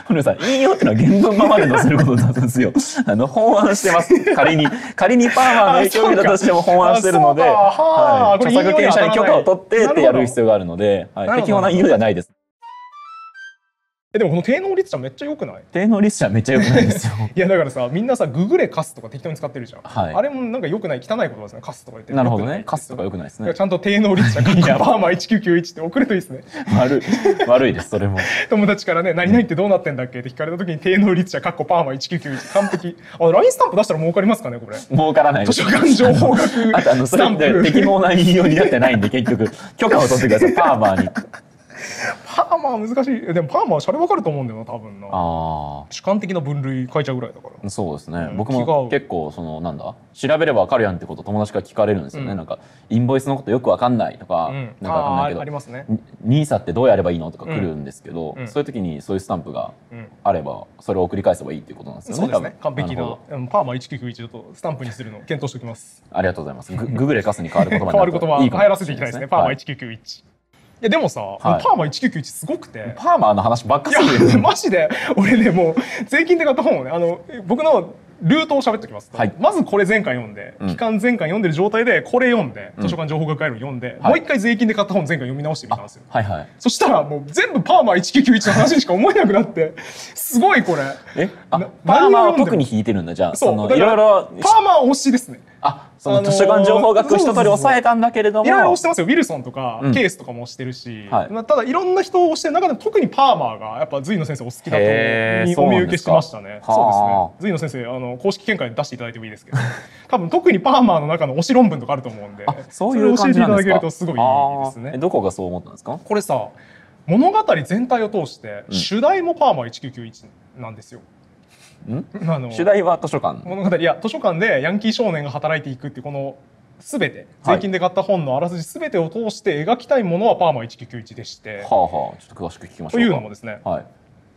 堀野さん引用ってのは原文ままで載せることなんですよ。あの本案してます。仮に仮にパーマーの影響を受けたとしても本案してるので、はい、著作権者に許可を取ってってやる必要があるので、はい、適法な引用ではないですえでもこの低能率者めっちゃ良くない？低能率者はめっちゃ良くないですよ。いやだからさみんなさググレカスとか適当に使ってるじゃん、はい。あれもなんか良くない汚い言葉ですね。カスとか言って。なるほどね。カスとか良くないですね。ちゃんと低能率者かっこパーマ1991って送るといいですね。悪い。悪いですそれも。友達からね「何々ってどうなってんだっけ?」って聞かれた時に低能率者かっこパーマ1991完璧。あ LINE スタンプ出したら儲かりますかねこれ。儲からないです。図書館情報学あとあのそれスタンプ。で適法な引用になってないんで結局許可を取ってください。パーマーにパーマは難しい。えでもパーマはシャレわかると思うんだよな多分な。あ主観的な分類書いちゃうぐらいだから。あそうですね、うん。僕も結構そのなんだ？調べればわかるやんってこと友達から聞かれるんですよね、うんなんかインボイスのことよくわかんないとか、うん。なんかわかんないけあーあどりますね。ニーサってどうやればいいのとか来るんですけど、うん。そういう時にそういうスタンプがうん。あればそれを繰り返せばいいっていうことなんですよねそうですね。完璧なパーマ1991とスタンプにするのを検討しておきます。ありがとうございます。グググレカスに変わる言葉に 変わる言葉。流行らせていきたいですね。パーマはい1991いやでもさ、い。パーマ1991すごくて。パーマーの話ばっかするよ。マジで。俺ねもう税金で買った本をねあの僕のルートを喋っておきますと、はい。まずこれ前回読んで、うん。期間前回読んでる状態でこれ読んでうん。図書館情報学会を読んで、はい。もう一回税金で買った本前回読み直してみたんですよ。はいはい。そしたらもう全部パーマ1991の話にしか思えなくなってすごいこれ。え？パーマは特に引いてるんだ。じゃあそう。いろいろパーマー推しですねあそのあのー図書館情報学一通り抑えたんだけれども。いろいろ推してますよ。ウィルソンとか、うん。ケースとかも推してるし、はい。まあ、ただいろんな人を推してる中でも特にパーマーがやっぱ随野先生お好きだとお見受けしましたね。はあ。そうですね。随野先生あの公式見解出していただいてもいいですけど。多分特にパーマーの中の推し論文とかあると思うんであそういう感じなんですかそれを教えていただけるとすごいいいですね。どこがそう思ったんですか？これさ物語全体を通して、うん。主題もパーマー1991なんですよ。ん あの主題は図書館。物語。いや図書館でヤンキー少年が働いていくっていうこの全て。はい。税金で買った本のあらすじ全てを通して描きたいものはパーマ1991でして、はあはあちょっと詳しく聞きましょうか。というのもですね。はい。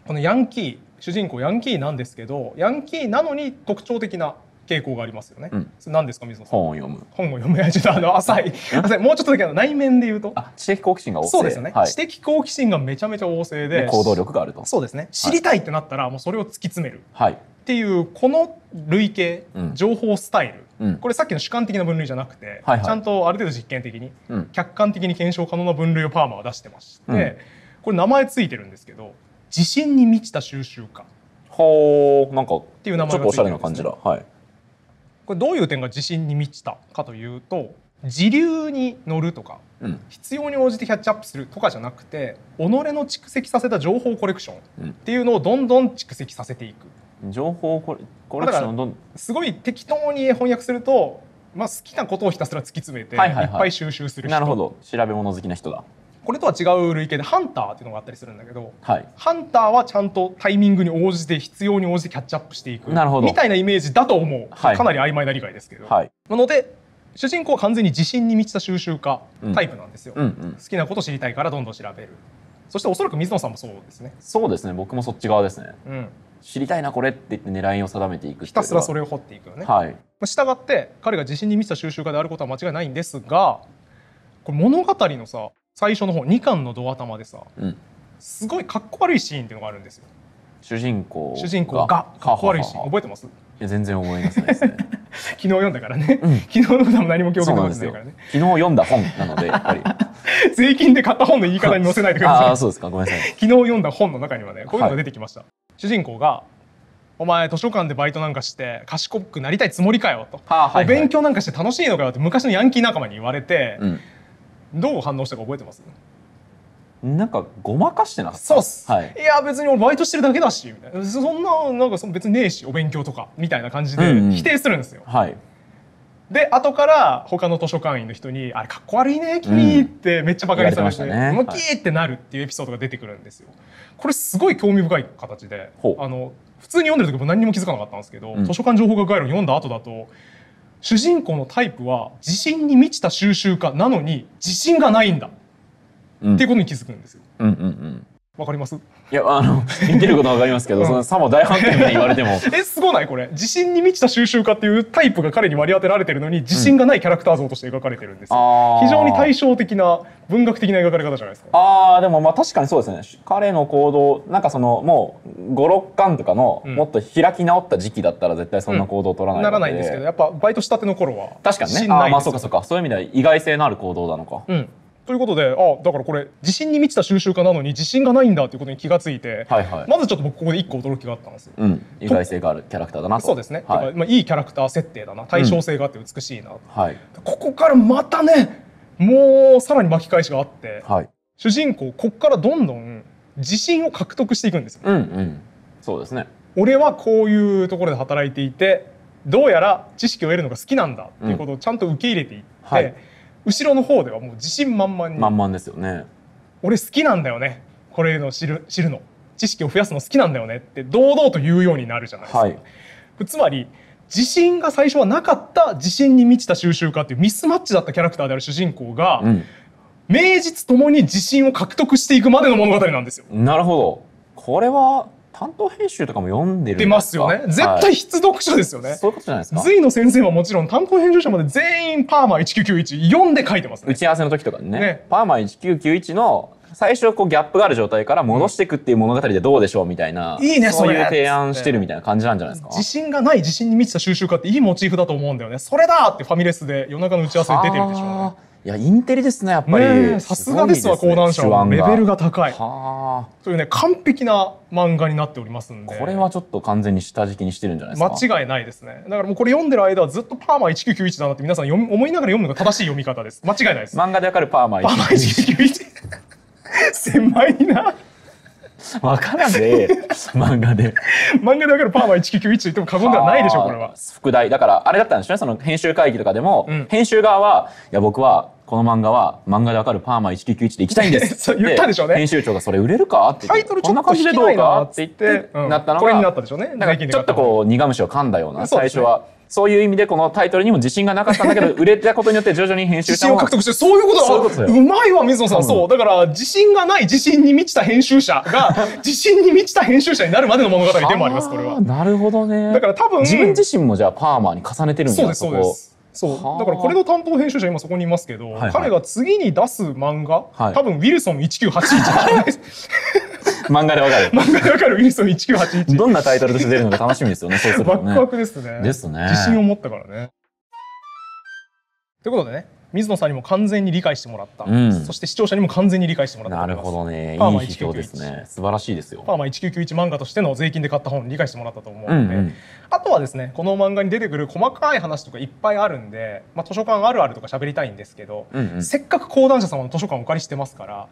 このヤンキー主人公ヤンキーなんですけどヤンキーなのに特徴的な傾向がありますよね。うん。それ何ですか水野さん。本を読む。本を読む。やちょっとあの浅い。浅い。もうちょっとだけあの内面で言うと。あ知的好奇心が旺盛。そうですよね、はい。知的好奇心がめちゃめちゃ旺盛で。で行動力があると。そうですね。知りたいってなったらもうそれを突き詰める。はい。っていうこの類型、うん。情報スタイル。うん。これさっきの主観的な分類じゃなくて、はいはい。ちゃんとある程度実験的にうん。客観的に検証可能な分類をパーマは出してまして、うん。これ名前ついてるんですけど自信に満ちた収集家。っほうなんかていう名前ちょっとおしゃれながついてるんです、ね、感じだ。はいこれどういう点が自信に満ちたかというと時流に乗るとかうん。必要に応じてキャッチアップするとかじゃなくて己の蓄積させた情報コレクションっうん。ていうのをどんどん蓄積させていく。情報コレコレクションどんすごい適当に翻訳すると、まあ、好きなことをひたすら突き詰めて、はいいはい。はいっぱい収集する人。なるほど。調べ物好きな人だこれとは違う類型でハンターっていうのがあったりするんだけどはい。ハンターはちゃんとタイミングに応じて必要に応じてキャッチアップしていくみたいなイメージだと思う、はい。かなり曖昧な理解ですけど、はい。なので主人公は完全に自信に満ちた収集家タイプなんですよ、うんうん。好きなこと知りたいからどんどん調べる。そしておそらく水野さんもそうですね、そうですね。僕もそっち側ですね。うん、知りたいなこれって言って狙いを定めていくひたすらそれれを掘っていくよね、はい。したがって彼が自信に満ちた収集家であることは間違いないんですがこれ物語のさ最初の方2巻のドア玉でさうん。すごいかっこ悪いシーンっていうのがあるんですよ。主人公主人公がかっこ悪いシーン。ははは覚えてます？いや全然思い出せないですね。昨日読んだからね、うん。昨日のことも何も記憶にそうないからね。昨日読んだ本なのでやっぱり。税金で買った本の言い方に載せないでください ああそうですか。ごめんなさい。昨日読んだ本の中にはねこういうのが出てきました、主人公が「お前図書館でバイトなんかして賢くなりたいつもりかよ」と。はあはいはい。勉強なんかして楽しいのかよって昔のヤンキー仲間に言われて、うんどう反応したか覚えてます？なんかごまかしてなかった？そうっす、はい。い、や別に俺バイトしてるだけだしみたいな。そんななんかその別にねえしお勉強とかみたいな感じでうんうん。否定するんですよ、はい。で後から他の図書館員の人に「あれかっこ悪いね君」ってめっちゃバカにされて言われてましたね。ーってなるっていうエピソードが出てくるんですよ。これすごい興味深い形であの普通に読んでる時も何にも気づかなかったんですけど、うん。図書館情報学概論読んだ後だと主人公のタイプは自信に満ちた収集家なのに自信がないんだうんっていうことに気づくんですよ。うんうんうんわかります？いやあの 言ってることはわかりますけど、うん。そのさも大反対みたいに言われても。えすごないこれ。自信に満ちた収集家っていうタイプが彼に割り当てられてるのに自信がないキャラクター像として描かれてるんですよ、あー。非常に対照的な文学的な描かれ方じゃないですか。あーでもまあ確かにそうですね。彼の行動なんかそのもう56巻とかのうん。もっと開き直った時期だったら絶対そんな行動を取らないので、ならないんですけどやっぱバイトしたての頃は確かにね。あーまあそうかそうか。そういう意味では意外性のある行動なのか、うんということであだからこれ自信に満ちた収集家なのに自信がないんだっていうことに気がついて、はいはい、まずちょっと僕ここで一個驚きがあったんです。ようん。意外性があるキャラクターだなと。そうですね、はい。まあ、いいキャラクター設定だな。対称性があって美しいな、はい。ここからまたねもうさらに巻き返しがあってはい。主人公こっからどんどん自信を獲得していくんですよ。うんうん。そうですね。俺はこういうところで働いていてどうやら知識を得るのが好きなんだっていうことをちゃんと受け入れていって、はい後ろの方ではもう自信満々に、満々ですよね。俺好きなんだよね。これの知る知るの。知識を増やすの好きなんだよねって堂々と言うようになるじゃないですか、はい。つまり自信が最初はなかった自信に満ちた収集家っていうミスマッチだったキャラクターである主人公が、うん。名実ともに自信を獲得していくまでの物語なんですよ。なるほど。これは担当編集とかも読んでるん出ますよね。絶対必読書ですよね。そういうことじゃないですか。隋の先生はもちろん担当編集者まで全員パーマ1991読んで書いてますね。打。ち合わせの時とかにね。ね。パーマ1991の最初こうギャップがある状態から戻していくっていう物語でどうでしょうみたいな、いいねそういう提案してるみたいな感じなんじゃないですか。自信がない自信に満ちた収集家っていいモチーフだと思うんだよね。それだってファミレスで夜中の打ち合わせで出てるでしょうね。はあいやインテリですねやっぱり、さすがですわ講談社は。レベルが高い。はというね完璧な漫画になっておりますんあで。これはちょっと完全に下敷きにしてるんじゃないですか？間違いないですね。だからもうこれ読んでる間はずっとパーマ1991だなって皆さん読み思いながら読むのが正しい読み方です。間違いないです。漫画でわかるパーマパーマ1991 狭いな。わからんで。漫画で。漫画でわかるパーマ1991と言っても過言ではないでしょうこれは。副題。だからあれだったんですねその編集会議とかでも、うん。編集側はいや僕はこの漫画は漫画でわかるパーマ1991で行きたいんです 言ったでしょうね。編集長がそれ売れるか？ってタイトルちょっこんな感じでどうか？って言って、うんなったのがこれになったでしょうね。なんかちょっとこう苦虫を噛んだような最初は。そういう意味でこのタイトルにも自信がなかったんだけど 売れたことによって徐々に編集者を獲得してそういうこと？だそうまいわ水野さん、うん。そう。だから自信がない自信に満ちた編集者が 自信に満ちた編集者になるまでの物語でもありますこれは。なるほどね。だから多分自分自身もじゃあパーマに重ねてるんだそうですそうですそう。はあ。だからこれの担当編集者今そこにいますけど、はいはい。彼が次に出す漫画、はい。多分ウィルソン1981漫画でわかる。漫画でわかるウィルソン1981どんなタイトルとして出るのか楽しみですよねそうするとね。ワクワクですね。ですね。自信を持ったからね。ということでね水野さんにも完全に理解してもらった、うん。そして視聴者にも完全に理解してもらったなるほどね。パーマ批評ですね。素晴らしいですよ。パーマ1991漫画としての税金で買った本理解してもらったと思うので、うんうん。あとはですねこの漫画に出てくる細かい話とかいっぱいあるんで、まあ、図書館あるあるとか喋りたいんですけど、うんうん。せっかく講談社様の図書館をお借りしてますから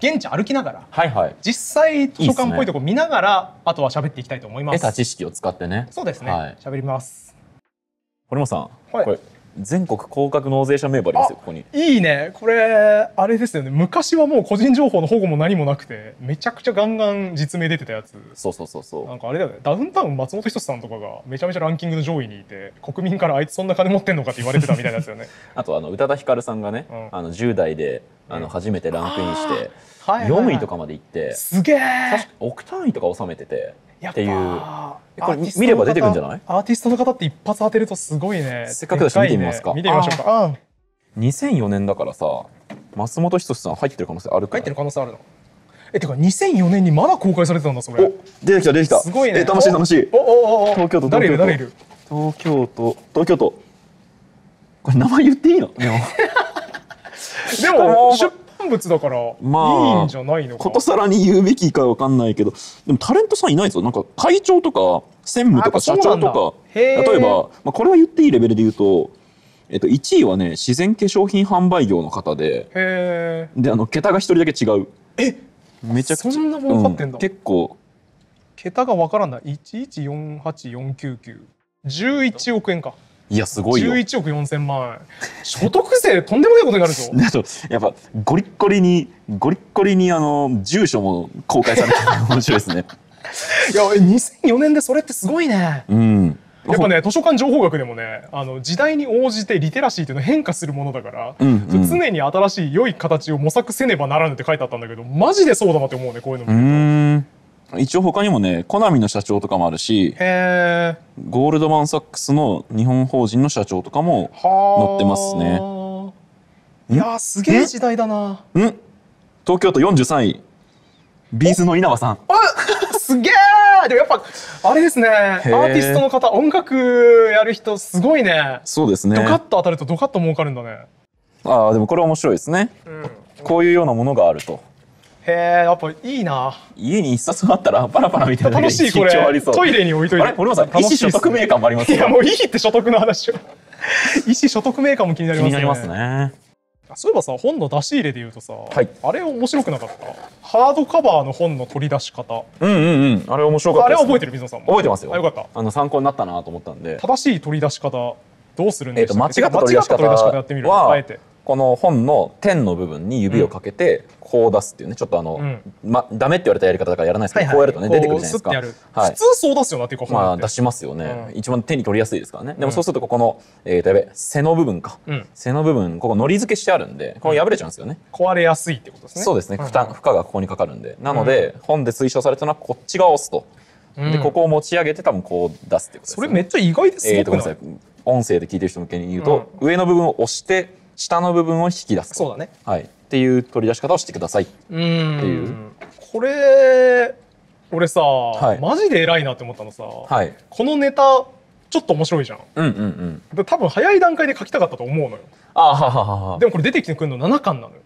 現地歩きながらはいはい。実際図書館っぽいとこ見ながらあとは喋っていきたいと思います。得た知識を使ってね。そうですね。はい。喋、ります。堀本さん、はい。これ全国広角納税者名簿ありますよここに。いいね。これあれですよね。昔はもう個人情報の保護も何もなくてめちゃくちゃガンガン実名出てたやつ。そうそうそうそなんかあれだよね。ダウンタウン松本人志さんとかがめちゃめちゃランキングの上位にいて国民からあいつそんな金持ってんのかって言われてたみたいなやつよね。う あとあの宇多田ヒカルさんがね、うん。あの10代であうん。の初めてランクインして、はいはいはい。4位とかまで行ってすげえ確か億単位とか収めててやっていう。これ見れば出てくるんじゃない？アーティストの方って一発当てるとすごいね。せっかくだし見てみますか。見てみましょうか。うん。2004年だからさ松本人志さん入ってる可能性あるか入ってる可能性あるの？えてか2004年にまだ公開されてたんだそれ。お出てきた出てきた。すごいね。え楽しい楽しいおおおお。東京都誰いる？誰いる？東京都東京都。これ名前言っていいの？でも。出版物だからいまあいんじゃないのか？ことさらに言うべきかわかんないけどでもタレントさんいないんですよなんか会長とか専務とか社長とか例えば、まあ、これは言っていいレベルで言うと、えっと、1位はね自然化粧品販売業の方でへであの桁が一人だけ違う。え？えめちゃくちゃそんな儲かってんだ。う結構。桁がわからんな。1148499 11億円かいやすごいよ。11億4000万円。所得税とんでもないことになるぞ。であとやっぱゴリッゴリにゴリッゴリにあの住所も公開されてて面白いですね。いや2004年でそれってすごいね。うん。やっぱね図書館情報学でもねあの時代に応じてリテラシーっていうのは変化するものだから、うんうん。常に新しい良い形を模索せねばならぬって書いてあったんだけどマジでそうだなって思うねこういうのう見るーん一応他にもねコナミの社長とかもあるし。ゴールドマン・サックスの日本法人の社長とかもはあ。載ってますねいやーすげえ時代だな。ん？東京都43位ビーズの稲葉さんあ すげえでもやっぱあれですねアーティストの方音楽やる人すごいね。そうですねドカッと当たるとドカッと儲かるんだね。ああでもこれ面白いですねうん。こういうようなものがあるとへえやっぱいいな。家に一冊あったらパラパラ見てるだけで楽しいこれ。トイレに置いといて。あれ森本さん意思所得メーカーもありますよいやもういいって所得の話を。意思所得メーカーも気になりますね。気になりますね。そういえばさ本の出し入れで言うとさ、い。あれ面白くなかった？ハードカバーの本の取り出し方。うんうんうん。あれ面白かったです、あれは覚えてる水野さんも？覚えてますよ。あよかった。あの参考になったなと思ったんで。正しい取り出し方どうするんでしたった取り出し方間違った取り出し方やってみる？あはえて。この本の点の部分に指をかけてこう出すっていうねちょっとあの、うん。ま、ダメって言われたやり方だからやらないですけど、こうやるとね出てくるじゃないですか。はい。普通そう出すよなっていうかまあ出しますよね、うん。一番手に取りやすいですからね。でもそうするとここの、えー、とやべ背の部分か、うん。背の部分ここのり付けしてあるんでこれ破れちゃうんですよね、壊れやすいってことですね。そうですね。負担ん負荷がここにかかるんで。なので、本で推奨されたのはこっち側を押すと、うん。でここを持ち上げて多分こう出すっていうことですそれめっちゃ意外ですえー、とごめんなさい。音声で聞いてる人向けに言うと、上の部分を押して下の部分を引き出すと。そうだね。はい、っていう取り出し方をしてください。うんっていう。これ俺さ、い。マジで偉いなって思ったのさ、はい。このネタちょっと面白いじゃん。うんうんうん。で多分早い段階で書きたかったと思うのよ。あはははは。でもこれ出てきてくるの7巻なのよ、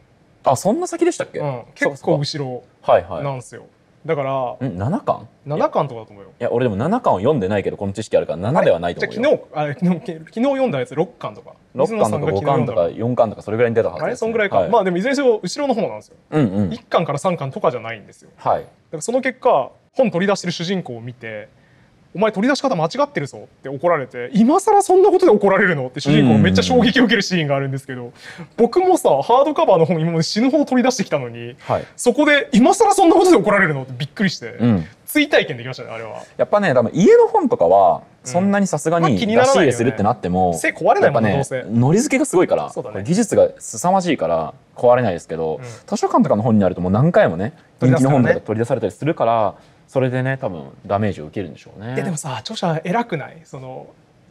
あそんな先でしたっけ、うん、結構か後ろはいはい。なんですよ、だからん7巻？いや7巻とかだと思うよ。いや俺でも7巻を読んでないけどこの知識あるから7ではないと思うよ。じゃあ昨日あれ昨日昨日読んだやつ6巻とか。6巻とか5巻とか4巻とかそれぐらいに出たはずあれそんぐらいか、はい、まあでもいずれにせよ後ろの方なんですよ。うんうん。1巻から3巻とかじゃないんですよ。だはい。からその結果本取り出してる主人公を見てお前取り出し方間違ってるぞって怒られて今更そんなことで怒られるの？って主人公がめっちゃ衝撃を受けるシーンがあるんですけど僕もさハードカバーの本今まで死ぬほど取り出してきたのにはい。そこで今更そんなことで怒られるの？ってびっくりして、うん。追体験できましたねあれは。やっぱね多分家の本とかはそんなにさすがまあに出し気にならないよね。入れするってなっても、背壊れないもんねやっどうせ。ぱねのり付けがすごいから、ね。技術が凄まじいから壊れないですけど、うん。図書館とかの本になるともう何回もね。人気の本とかで取り出されたりするからそれでね多分ダメージを受けるんでしょうね。えでもさ著者偉くない？その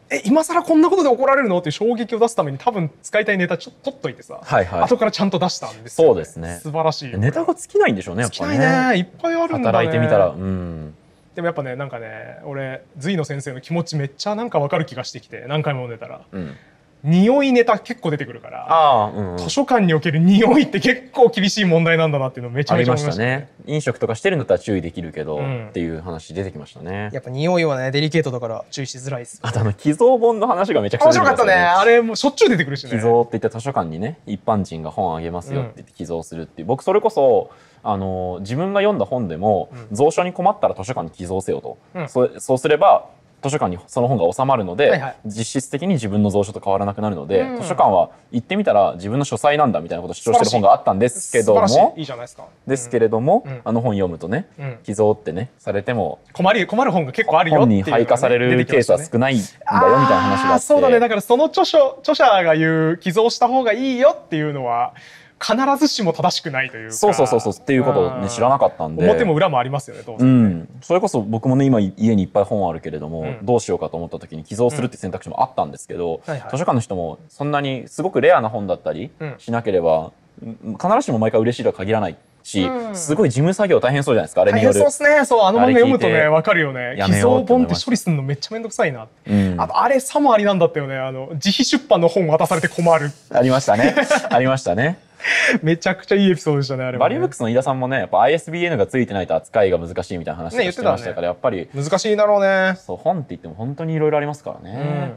え今更こんなことで怒られるの？っていう衝撃を出すために多分使いたいネタちょっと取っといてさ、はいはい。後からちゃんと出したんですよ、そうですね。素晴らしい。よネタが尽きないんでしょうねやっ尽きないぱね。ねいっぱいあるんだね。働いてみたらうん。でもやっぱねなんかね俺隋野先生の気持ちめっちゃなんかわかる気がしてきて何回も読んでたら。うん匂いネタ結構出てくるからああうん、うん。図書館における匂いって結構厳しい問題なんだなっていうのをめちゃめちゃ思いましたたね。飲食とかしてるんだったら注意できるけど、うん。っていう話出てきましたね。やっぱ匂いはねデリケートだから注意しづらいですあとあの寄贈本の話がめちゃくちゃ面白かったね。あれもうしょっちゅう出てくるしね。寄贈って言って図書館にね一般人が本あげますよって言って寄贈するっていう、僕それこそあの自分が読んだ本でも、うん。蔵書に困ったら図書館に寄贈せよと、うん。そそうすれば図書館にその本が収まるので、はいはい。実質的に自分の蔵書と変わらなくなるので、うん。図書館は行ってみたら自分の書斎なんだみたいなことを主張してる本があったんですけどもい。いいじゃないですか。ですけれども、うん。あの本読むとね寄贈ってねされても困り困る本が結構あるよって本に配下されるケースは少ないんだよみたいな話があって。そうだね。だからその著書著者が言う寄贈した方がいいよっていうのは必ずしも正しくないというか。そうそうそうそうっていうことをね知らなかったんで。表も裏もありますよね当う然、ん、それこそ僕もね今家にいっぱい本あるけれども、うん。どうしようかと思った時に寄贈するって選択肢もあったんですけど、はいはい。図書館の人もそんなにすごくレアな本だったりうん。しなければ、うん必ずしも毎回嬉しいとは限らないし、うん。すごい事務作業大変そうじゃないですか。あれによる大変そうで。すね。そうあの漫画読むとねわかるよね。寄贈本って処理するのめっちゃめんどくさいな、うん。あとあれさもありなんだったよね。あの自費出版の本渡されて困る。ありましたね。ありましたね。めちゃくちゃいいエピソードでしたねあれはね。バリューブックスの飯田さんもねやっぱ ISBN がついてないと扱いが難しいみたいな話をしてましたから、やっぱり。難しいだろうね。そう本って言っても本当にいろいろありますからうん。ね。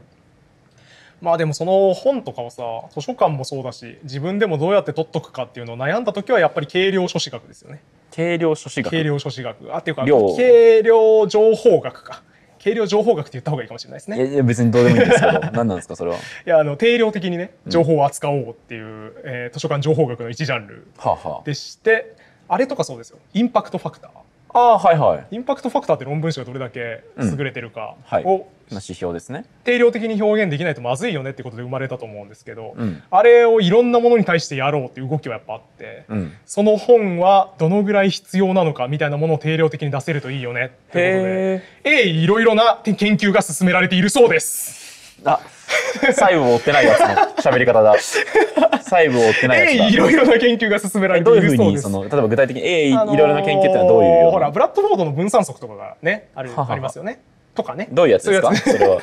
まあでもその本とかをさ図書館もそうだし自分でもどうやって取っとくかっていうのを悩んだ時はやっぱり軽量書士学ですよね。軽量書士学。軽量書士学。あっていうか量。軽量情報学か軽量情報学って言った方がいいかもしれないですね。いやいや別にどうでもいいんですけど。何なんですかそれは？いやあの定量的にね情報を扱おうっていう、えー図書館情報学の一ジャンルはあはあ。でしてあれとかそうですよ。インパクトファクターああはいはい。インパクトファクターって論文誌がどれだけ優れてるかはい。をまあ指標ですね。定量的に表現できないとまずいよねってことで生まれたと思うんですけど、うん。あれをいろんなものに対してやろうっていう動きはやっぱあって、うん。その本はどのぐらい必要なのかみたいなものを定量的に出せるといいよねっていうことでへ鋭意いろいろな研究が進められているそうです。あ 細部を追ってないやつの喋り方だ。細部を追ってない鋭やつだ。意いろいろな研究が進められていえどういうふうるそうです。にその例えば具体的にえいろいろな研究ってのはどういうような？ほらブラッドフォードの分散則とかがねあるありますよね。とかね。どういうやつですか？それは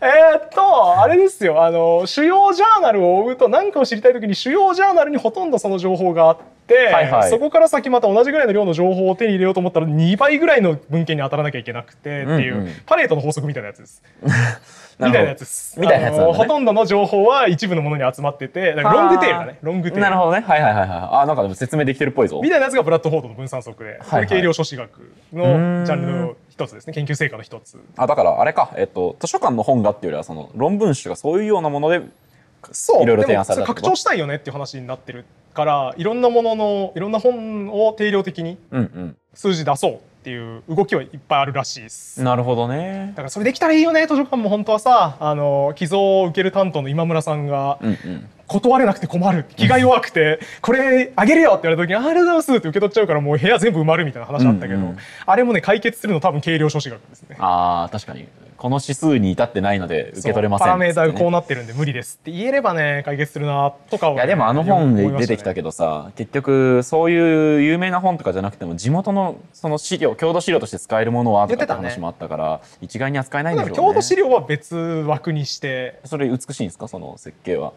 えーっとあれですよ。あの主要ジャーナルを追うと何かを知りたい時に主要ジャーナルにほとんどその情報があって、はいはい。そこから先また同じぐらいの量の情報を手に入れようと思ったら2倍ぐらいの文献に当たらなきゃいけなくてっていう、うんうん。パレートの法則みたいなやつです。みたいなやつです。みたいなやつね。ほとんどの情報は一部のものに集まっててロングテールだね。ロングテール。なるほどね。はいはいはいはいあなんかでも説明できてるっぽいぞ。みたいなやつがブラッドフォードの分散則で、こはいれ軽量書士学のジャンルの一つですね。研究成果の一つ。あだからあれか。えっと図書館の本がっていうよりはその論文集がそういうようなものでそう。いろいろ提案された拡張したいよねっていう話になってるからいろんなもののいろんな本を定量的にうん数字出そう。っていう動きはいっぱいあるらしいです。うんなるほどねだからそれできたらいいよね図書館も本当はさあの寄贈を受ける担当の今村さんがうんうん断れなくて困る気が弱くてこれあげるよって言われた時にあありがとうございますって受け取っちゃうからもう部屋全部埋まるみたいな話あったけど、うんうんあれもね解決するの多分軽量書士学ですね。あー確かにこの指数に至ってないので受け取れません。パラメーターがこうななってるんで無理ですって言えればね解決するなとかをね、いやでもあの本で出てきたどけどさ結局そういう有名な本とかじゃなくても地元のその資料郷土資料として使えるものはとかって話もあったから一概に扱えないんでしょうね郷土資料は別枠にして。それ美しいんですかその設計は。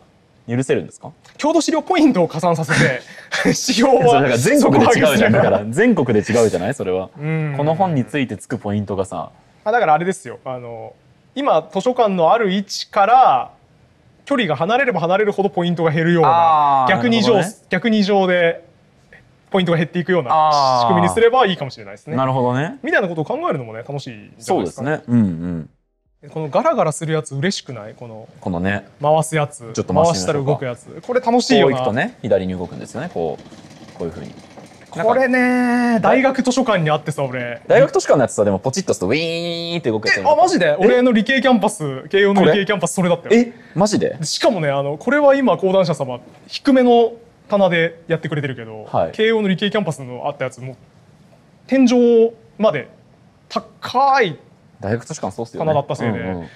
許せるんですか？郷土資料ポイントを加算させて 資料は全国で違うじゃん。だからう全国で違うじゃない？それは。ん。この本についてつくポイントがさあだからあれですよ。あの今図書館のある位置から距離が離れれば離れるほどポイントが減るような逆に上、ね。逆に上でポイントが減っていくような仕組みにすればいいかもしれないですね。な。るほどね。みたいなことを考えるのもね楽しいんじゃそないですかうですね。うんうん。このガラガラするやつ嬉しくない？このこのね。回すやつ。ちょっと回したら動くやつ。これ楽しいよな。こう行くとね左に動くんですよね。こうこういうふうにこれね大学図書館にあってさ俺。大学図書館のやつさでもポチッとするとウィーンって動くやつ。えあマジで？俺の理系キャンパス慶応の理系キャンパスそれだったよ。え？マジで？しかもねあのこれは今講談社様低めの棚でやってくれてるけど、はい。慶応の理系キャンパスのあったやつもう天井まで高い大学図書館そうっすよね。棚だったせいでうんうん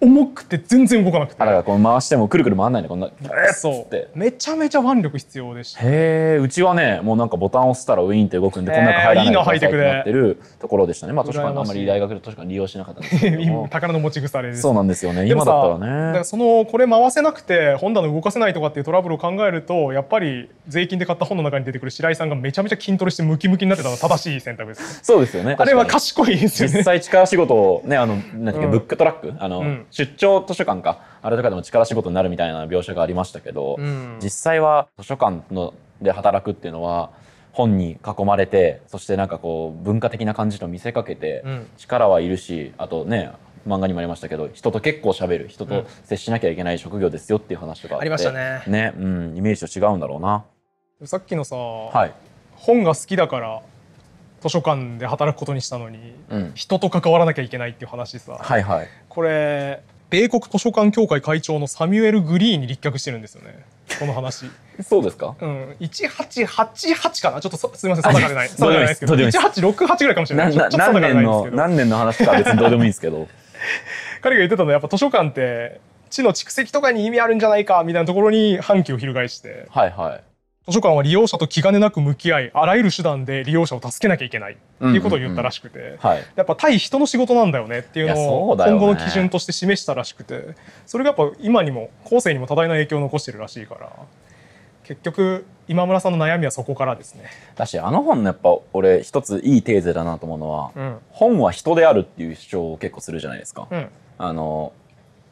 重くて全然動かなくて。あだからこう回してもくるくる回んないねこんな。えーそって。うめちゃめちゃ腕力必要でしたへえうちはねもうなんかボタンを押したらウィーンって動くんでこの中入らないいいなでくださいってハイテクでなってるところでしたね。まあ図書館あんまり大学の図書館利用しなかったんですけども。宝の持ち腐れです。そうなんですよね。今だっただかららねそのこれ回せなくて本棚動かせないとかっていうトラブルを考えるとやっぱり税金で買った本の中に出てくる白井さんがめちゃめちゃ筋トレしてムキムキになってたのは正しい選択です。そうですよね。あれは賢いですよね。実際力仕事をねあのなんだっけ、うん。ブックトラック？あの、うん出張図書館か。あれとかでも力仕事になるみたいな描写がありましたけど、うん。実際は図書館ので働くっていうのは本に囲まれてそしてなんかこう文化的な感じと見せかけて、うん。力はいるしあとね漫画にもありましたけど人と結構喋る人と接しなきゃいけない職業ですよっていう話とかあってありましたね。ね、うん、イメージと違うんだろうな。さっきのさ、はい、本が好きだから図書館で働くことにしたのに、うん、人と関わらなきゃいけないっていう話さ、はいはい。これ米国図書館協会会長のサミュエル・グリーンに立脚してるんですよね。この話。そうですか？うん。1888かな？ちょっとそすみません定かでない。定かでないですけど。どうでもいいです。1868ぐらいかもしれなない何年の何年の話かは別にどうでもいいんですけど。彼が言ってたのはやっぱ図書館って地の蓄積とかに意味あるんじゃないかみたいなところに反旗を翻して。はいはい図書館は利用者と気兼ねなく向き合いあらゆる手段で利用者を助けなきゃいけないっていうことを言ったらしくて、はい。やっぱ対人の仕事なんだよねっていうのを今後の基準として示したらしくて。それがやっぱ今にも後世にも多大な影響を残してるらしいから。結局今村さんの悩みはそこからですね。だしあの本のやっぱ俺一ついいテーゼだなと思うのは、うん。本は人であるっていう主張を結構するじゃないですか、うん、あの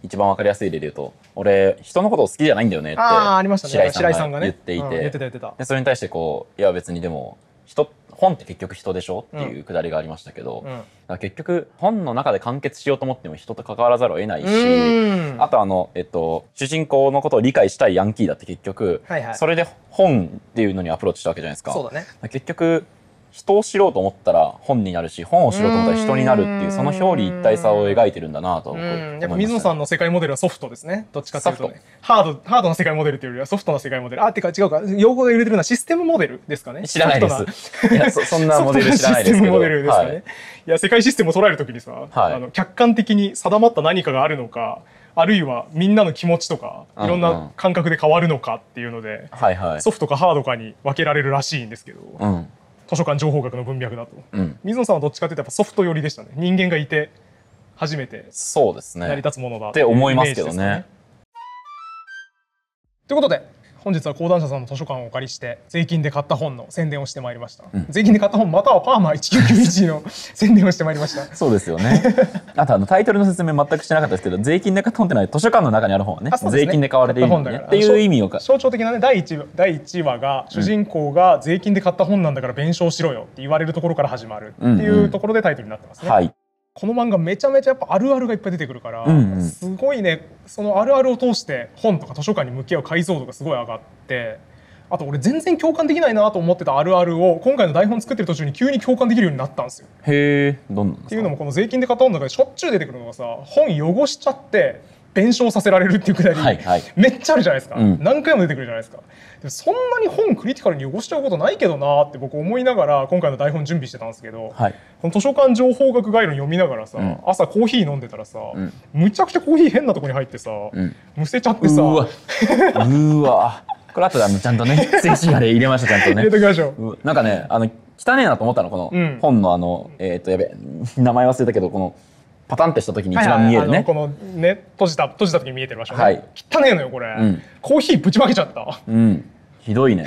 一番わかりやすい例で言うと俺人のことを好きじゃないんだよねってああありましたね。白井さんが言っていて、うん言ってた言ってた。でそれに対してこういや別にでも人本って結局人でしょっていうくだりがありましたけど、だから結局本の中で完結しようと思っても人と関わらざるを得ないし、うん。あとあの、えっと、主人公のことを理解したいヤンキーだって結局、はいはい。それで本っていうのにアプローチしたわけじゃないですか。そうだね。結局人を知ろうと思ったら本になるし本を知ろうと思ったら人になるっていうその表裏一体さを描いてるんだなとう僕思いました。ねんやっぱ水野さんの世界モデルはソフトですね。どっちかというとソねハードハードな世界モデルというよりはソフトな世界モデル。あってか違うか。用語で売れてるのはシステムモデルですかね。知らないです。いやそそんなモデル知らないですシステムモデルですかね、はい。い、や世界システムを捉えるときにさ、はい。あの客観的に定まった何かがあるのかあるいはみんなの気持ちとかうん。いろんな感覚で変わるのかっていうので、はいはい。ソフトかハードかに分けられるらしいんですけど、うん図書館情報学の文脈だと。うん。水野さんはどっちかというとやっぱソフト寄りでしたね。人間がいて初めてそうですね。成り立つものだって思いますけどね。ということで本日は講談社さんの図書館をお借りして税金で買った本の宣伝をしてまいりました、うん税金で買った本またはパーマ1991の 宣伝をしてまいりましたそうですよね。あとあのタイトルの説明全くしてなかったですけど、税金で買った本ってのは図書館の中にある本はね、ね税金で買われている本だね買っていう意味をか。象徴的なね第 1, 第1話が主人公が税金で買った本なんだから弁償しろよって言われるところから始まるっていうところでタイトルになってますね、はい。この漫画めちゃめちゃやっぱあるあるがいっぱい出てくるから、うんうんすごいねそのあるあるを通して本とか図書館に向き合う解像度がすごい上がってあと俺全然共感できないなと思ってたあるあるを今回の台本作ってる途中に急に共感できるようになったんですよ。へえ、どんっていうのもこの税金で買った本の中でしょっちゅう出てくるのがさ本汚しちゃって弁償させられるっていうくだり、はいはい。めっちゃあるじゃないですか、うん何回も出てくるじゃないですかでそんなに本クリティカルに汚しちゃうことないけどなって僕思いながら今回の台本準備してたんですけど、はい。この図書館情報学概論読みながらさ、うん朝コーヒー飲んでたらさ、うんむちゃくちゃコーヒー変なとこに入ってさ、うん。むせちゃってさうーわ。うーわ。これ後であのちゃんとね、静止画で入れましたちゃんとね入れ。ときましょう。うなんかね、あの汚ねえなと思ったのこのうん本のあのえっとやべ名前忘れたけどこのパタンってした時に一番見えるねはいはい。このね閉じた閉じた時に見えてる場所ね、はい汚ねえのよこれ、うんコーヒーぶちまけちゃったうん。ひどいね。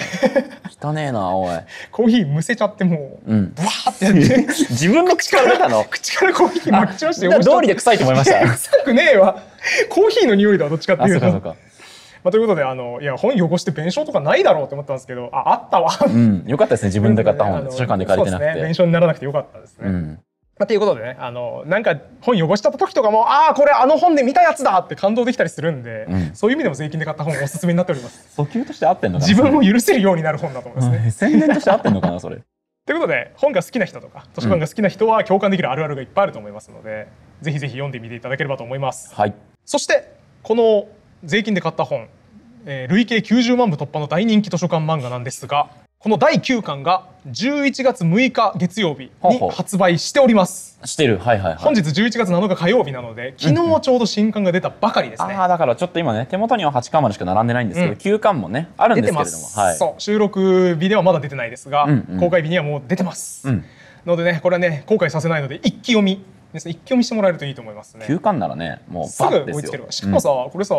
汚ねえなおい。コーヒーむせちゃってもう、うん。ブワーってやって 自分の口から出たの？口からコーヒーまき散らして汚しちゃった道理で臭いと思いました？臭くねえわコーヒーの匂いだわどっちかってあ、いうとそうかそうか。まあ、ということであのいや本汚して弁償とかないだろうって思ったんですけどああったわうん、よかったですね。自分で買ったあ本、の図書館で借りてなくそうですね弁て。償にならなくてよかったですね、うん。まあ、ということでねあのなんか本汚した時とかもああこれあの本で見たやつだって感動できたりするんで、うんそういう意味でも税金で買った本おすすめになっております 訴求として合ってんの。自分を許せるようになる本だと思いますね、うん宣伝として合ってんのかな、それ。ということで本が好きな人とか図書館が好きな人は共感できるあるあるがいっぱいあると思いますので、ぜひぜひ読んでみていただければと思いますはい。そしてこの税金で買った本、えー累計90万部突破の大人気図書館漫画なんですがこの第9巻が11月6日月曜日に発売しております。してる。はいはいはい。本日11月7日火曜日なので昨日ちょうど新刊が出たばかりですね、ああ、だからちょっと今ね、手元には8巻までしか並んでないんですけど、うん。9巻もね、あるんですけれども。はい。そう。収録日ではまだ出てないですが、うんうん。公開日にはもう出てます、うん。のでねこれはね後悔させないので一気読み。ですね一気読みしてもらえるといいと思いますね。9巻ならね、もうす。ぐ追いつけるしかもさ、これさ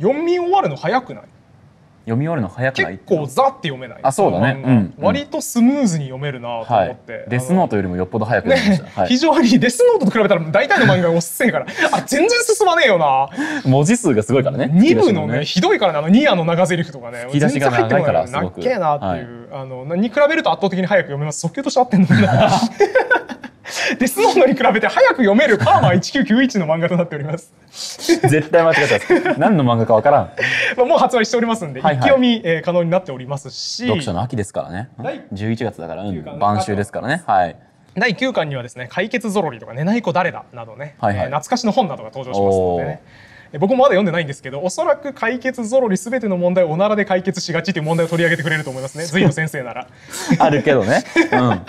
読み終わるの早くない？読み終わるの早くない？結構ザって読めない。あそうだね。うん。うん。割とスムーズに読めるなとはい思って、。デスノートよりもよっぽど早く読みました。はい。非常にデスノートと比べたら大体の漫画がおっせえから。あ全然進まねえよな。文字数がすごいからね。2部のね引き出しひどいからねあのニアの長台詞とかね引き出しが長いから全然入ってこない。すごく。なっけえなっていう、あのに比べると圧倒的に早く読めます。速球として合ってんのかな デスノートに比べて早く読めるパーマ1991の漫画となっております絶対間違ってます。何の漫画かわからん。まあもう発売しておりますんで、はいはい一気読み、えー可能になっておりますし読書の秋ですからね。第11月だから、うん9巻晩秋ですからね。はい。第9巻にはですね「解決ぞろり」とか「寝ない子誰だ」などね、はいはいえー懐かしの本などが登場しますのでねえー僕もまだ読んでないんですけどおそらく解決ぞろりすべての問題をおならで解決しがちという問題を取り上げてくれると思いますね随の先生なら、あるけどね。うん。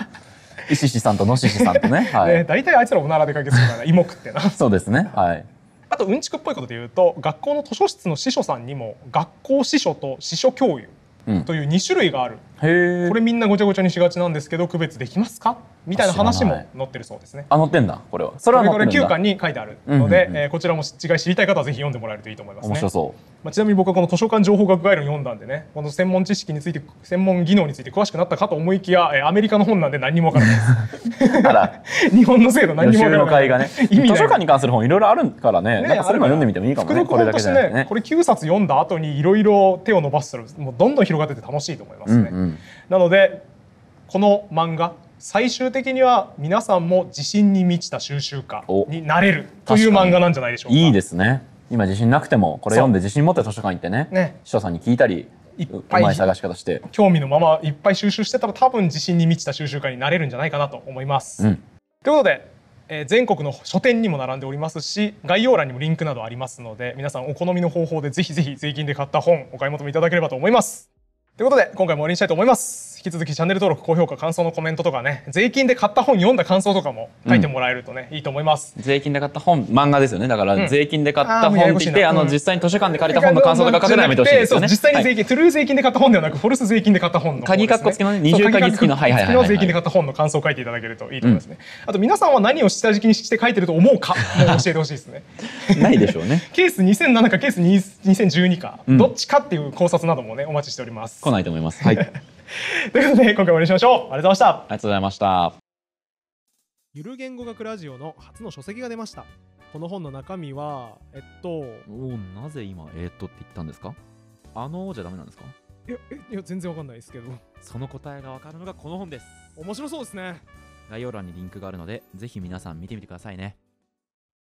石シさんと野シシさんとね。はね、い。大体あいつらおならで解決するからな芋食ってなそうですね。はい。あとうんちくっぽいことで言うと学校の図書室の司書さんにも学校司書と司書教諭うん。という2種類がある。これみんなごちゃごちゃにしがちなんですけど区別できますか？みたいな話も載ってるそうですねあ、載ってんだ。これは。それはこれこれ9載ってるんだ。巻に書いてあるので、うんうんうんえーこちらも違い知りたい方はぜひ読んでもらえるといいと思いますね面白そまあ、ちなみに僕はこの図書館情報学概論読んだんでねこの専門知識について専門技能について詳しくなったかと思いきや、えーアメリカの本なんで何にもわからないう。ただ、です 日本の制度何にもわからないね。図書館に関する本いろいろあるからね。なんかそれも読んでみてもいいかもね。これだけじゃなくてね。これ9冊読んだ後にいろいろ手を伸ばしたらもうどんどん広がってて楽しいと思いますね、うんうん。なのでこの漫画最終的には皆さんも自信に満ちた収集家になれるという漫画なんじゃないでしょうかいいですね。今自信なくてもこれ読んで自信持って図書館行ってね。ね師匠さんに聞いたりいっぱい探し方して。興味のままいっぱい収集してたら多分自信に満ちた収集家になれるんじゃないかなと思います。うんということで、えー全国の書店にも並んでおりますし概要欄にもリンクなどありますので皆さんお好みの方法でぜひぜひ税金で買った本お買い求めいただければと思います。ということで今回も終わりにしたいと思います。引き続きチャンネル登録高評価感想のコメントとかね税金で買った本読んだ感想とかも書いてもらえるとね、いいと思います。税金で買った本、漫画ですよね。だから、うん税金で買った本って言って、あの、実際に図書館で借りた本の感想とか書かないやめてほしいですよね。実際にはい税金、トゥルー税金で買った本ではなくフォルス税金で買った本の鍵括弧付きのねそう二重鍵付きのはいはいはい税金で買った本の感想を書いていただけるといいと思いますね、あと皆さんは何を下敷きにして書いてると思うかも教えてほしいですねないでしょうね。ケース2007かケース2012か、うんどっちかっていう考察などもねお待ちしております来ないと思います。はい。ありということで今回も終わりにしましょう。ありがとうございました。がとうございました。ゆる言語学ラジオの初の書籍が出ました。この本の中身はえっとおお、なぜ今、えー、っとって言ったんですか？あのじゃダメなんですか？いやえいや全然わかんないですけど。その答えがわかるのがこの本です。面白そうですね。概要欄にリンクがあるので、ぜひ皆さん見てみてくださいね。